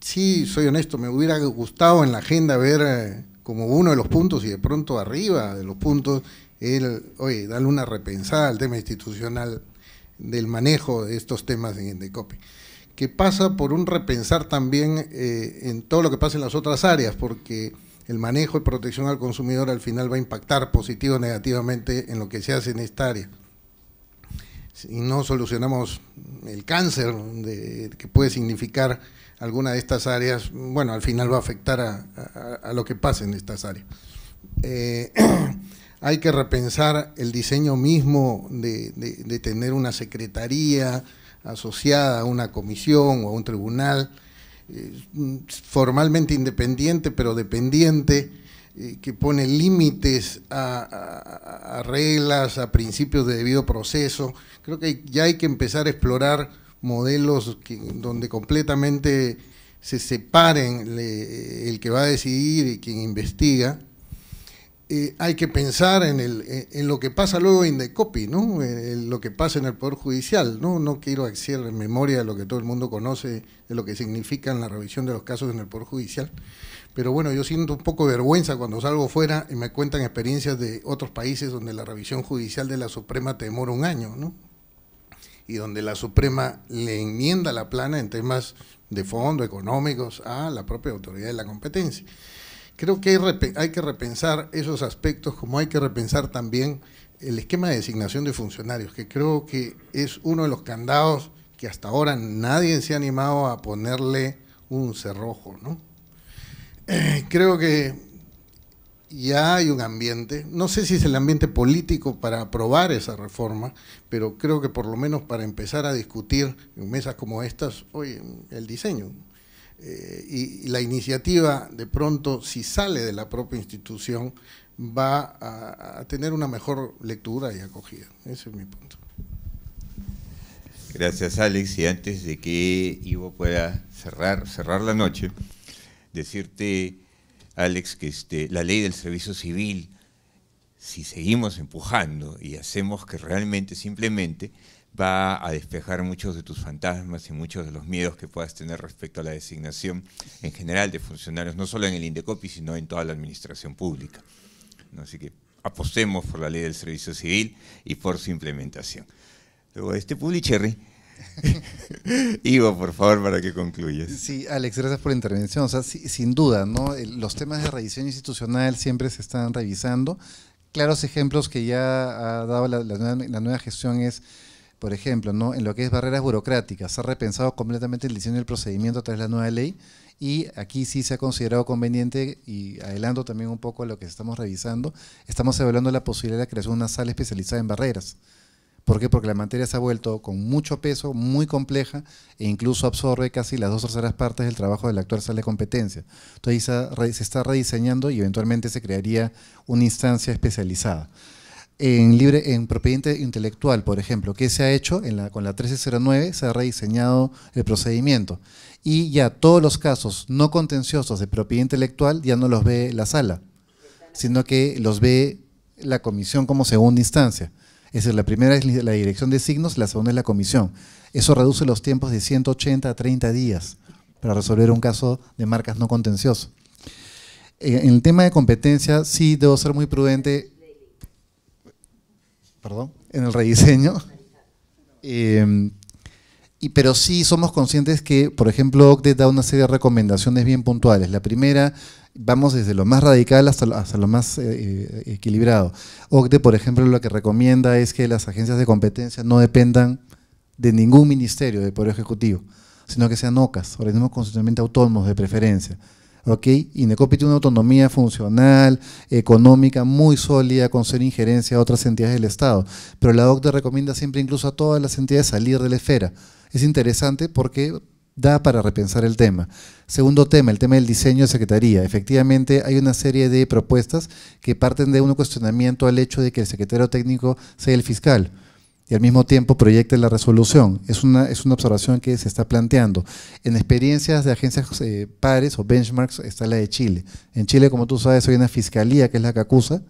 sí, soy honesto, me hubiera gustado en la agenda ver eh, como uno de los puntos y de pronto arriba de los puntos, el, oye, darle una repensada al tema institucional del manejo de estos temas en Endecopi que pasa por un repensar también eh, en todo lo que pasa en las otras áreas, porque el manejo y protección al consumidor al final va a impactar positivo o negativamente en lo que se hace en esta área. Si no solucionamos el cáncer que puede significar alguna de estas áreas, bueno, al final va a afectar a, lo que pasa en estas áreas. Eh, <clears throat> hay que repensar el diseño mismo de, de tener una secretaría, asociada a una comisión o a un tribunal, eh, formalmente independiente pero dependiente, eh, que pone límites a, reglas, a principios de debido proceso. Creo que ya hay que empezar a explorar modelos donde completamente se separen el que va a decidir y quien investiga eh, hay que pensar en, el, en, lo que pasa luego en Decopi, ¿no? En lo que pasa en el Poder Judicial. ¿no? no quiero hacer memoria de lo que todo el mundo conoce, de lo que significa en la revisión de los casos en el Poder Judicial. Pero bueno, yo siento un poco de vergüenza cuando salgo fuera y me cuentan experiencias de otros países donde la revisión judicial de la Suprema te demora un año, ¿no? Y donde la Suprema le enmienda la plana en temas de fondo, económicos, a la propia autoridad de la competencia. Creo que hay, que repensar esos aspectos, como hay que repensar también el esquema de designación de funcionarios, que creo que es uno de los candados que hasta ahora nadie se ha animado a ponerle un cerrojo. ¿no? Eh, creo que ya hay un ambiente, no sé si es el ambiente político para aprobar esa reforma, pero creo que por lo menos para empezar a discutir en mesas como estas, hoy el diseño. Eh, y, la iniciativa de pronto, si sale de la propia institución, va a, tener una mejor lectura y acogida. Ese es mi punto. Gracias, Alex. Y antes de que Ivo pueda cerrar, cerrar la noche, decirte, Alex, que este, la ley del servicio civil, si seguimos empujando y hacemos que realmente, simplemente, va a despejar muchos de tus fantasmas y muchos de los miedos que puedas tener respecto a la designación en general de funcionarios, no solo en el INDECOPI, sino en toda la administración pública. Así que apostemos por la ley del servicio civil y por su implementación. Luego, este Publicherry, <laughs> Ivo, por favor, para que concluyas. Sí, Alex, gracias por la intervención. O sea, sin duda, ¿no? los temas de revisión institucional siempre se están revisando. Claros ejemplos que ya ha dado la, la nueva gestión es por ejemplo, ¿no? en lo que es barreras burocráticas, se ha repensado completamente el diseño del procedimiento a través de la nueva ley y aquí sí se ha considerado conveniente, y adelanto también un poco a lo que estamos revisando, estamos evaluando la posibilidad de la creación de una sala especializada en barreras. ¿Por qué? Porque la materia se ha vuelto con mucho peso, muy compleja e incluso absorbe casi las dos terceras partes del trabajo de la actual sala de competencia. Entonces se está rediseñando y eventualmente se crearía una instancia especializada en, libre, en propiedad intelectual, por ejemplo, ¿qué se ha hecho? La, con la 1309 se ha rediseñado el procedimiento y ya todos los casos no contenciosos de propiedad intelectual ya no los ve la sala, sino que los ve la comisión como segunda instancia. Es decir, la primera es la dirección de signos, la segunda es la comisión. Eso reduce los tiempos de 180 a 30 días para resolver un caso de marcas no contencioso. En el tema de competencia sí debo ser muy prudente perdón, en el rediseño. Em, y, pero sí somos conscientes que, por ejemplo, OCDE da una serie de recomendaciones bien puntuales. La primera, vamos desde lo más radical hasta lo, hasta lo más eh, eh, equilibrado. OCDE, por ejemplo, lo que recomienda es que las agencias de competencia no dependan de ningún ministerio de Poder Ejecutivo, sino que sean OCAS, organismos constitucionalmente autónomos de preferencia. ¿Ok? Indecopi tiene una autonomía funcional, económica muy sólida con ser injerencia a otras entidades del Estado, pero la OCDE recomienda siempre incluso a todas las entidades salir de la esfera. Es interesante porque da para repensar el tema. Segundo tema, el tema del diseño de secretaría. Efectivamente, hay una serie de propuestas que parten de un cuestionamiento al hecho de que el secretario técnico sea el fiscal y al mismo tiempo proyecte la resolución. Es una, es una observación que se está planteando. En experiencias de agencias eh, pares o benchmarks está la de Chile. En Chile, como tú sabes, hay una fiscalía que es la que acusa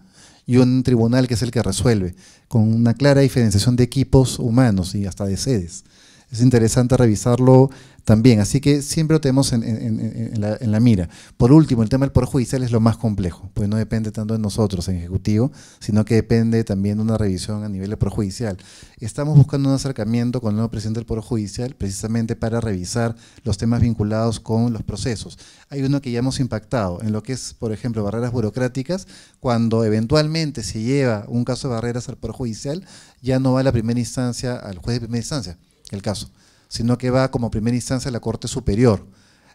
y un tribunal que es el que resuelve, con una clara diferenciación de equipos humanos y hasta de sedes. Es interesante revisarlo también. Así que siempre lo tenemos en, la, mira. Por último, el tema del Poder Judicial es lo más complejo, pues no depende tanto de nosotros en Ejecutivo, sino que depende también de una revisión a nivel del Poder Judicial. Estamos buscando un acercamiento con el nuevo presidente del Poder Judicial precisamente para revisar los temas vinculados con los procesos. Hay uno que ya hemos impactado en lo que es, por ejemplo, barreras burocráticas. Cuando eventualmente se lleva un caso de barreras al Poder Judicial, ya no va a la primera instancia, al juez de primera instancia, el caso sino que va como primera instancia a la Corte Superior.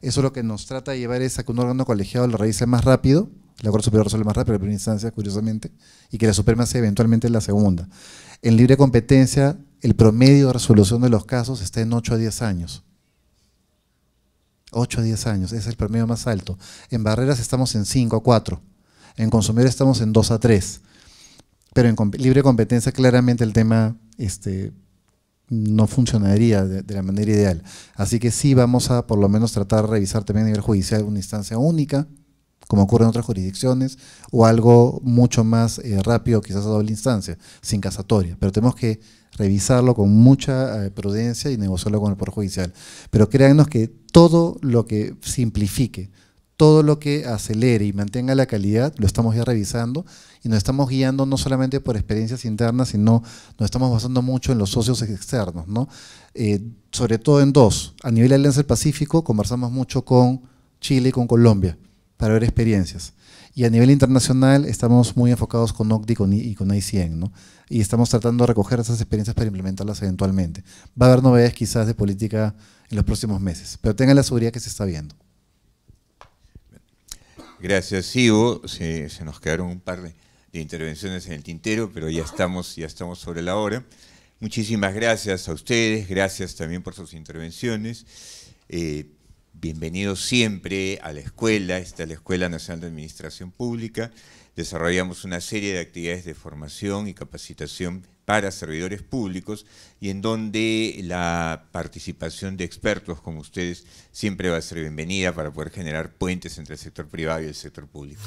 Eso lo que nos trata de llevar es a que un órgano colegiado lo revise más rápido, la Corte Superior resuelve más rápido la primera instancia, curiosamente, y que la Suprema sea eventualmente la segunda. En libre competencia, el promedio de resolución de los casos está en 8 a 10 años. 8 a 10 años, es el promedio más alto. En barreras estamos en 5 a 4. En consumidor estamos en 2 a 3. Pero en libre competencia claramente el tema este, no funcionaría de, la manera ideal. Así que sí vamos a por lo menos tratar de revisar también a nivel judicial una instancia única, como ocurre en otras jurisdicciones, o algo mucho más eh, rápido, quizás a doble instancia, sin casatoria. Pero tenemos que revisarlo con mucha eh, prudencia y negociarlo con el Poder Judicial. Pero créanos que todo lo que simplifique, todo lo que acelere y mantenga la calidad, lo estamos ya revisando y nos estamos guiando no solamente por experiencias internas, sino nos estamos basando mucho en los socios externos, ¿no? Eh, sobre todo en dos. A nivel de Alianza del Pacífico conversamos mucho con Chile y con Colombia para ver experiencias. Y a nivel internacional estamos muy enfocados con OCDE y con, ICN, ¿no? Y estamos tratando de recoger esas experiencias para implementarlas eventualmente. Va a haber novedades quizás de política en los próximos meses, pero tengan la seguridad que se está viendo. Gracias, Ivo. Se, nos quedaron un par de, de intervenciones en el tintero, pero ya estamos, ya estamos sobre la hora. Muchísimas gracias a ustedes, gracias también por sus intervenciones. Eh, bienvenidos siempre a la escuela, esta es la Escuela Nacional de Administración Pública. Desarrollamos una serie de actividades de formación y capacitación para servidores públicos y en donde la participación de expertos como ustedes siempre va a ser bienvenida para poder generar puentes entre el sector privado y el sector público.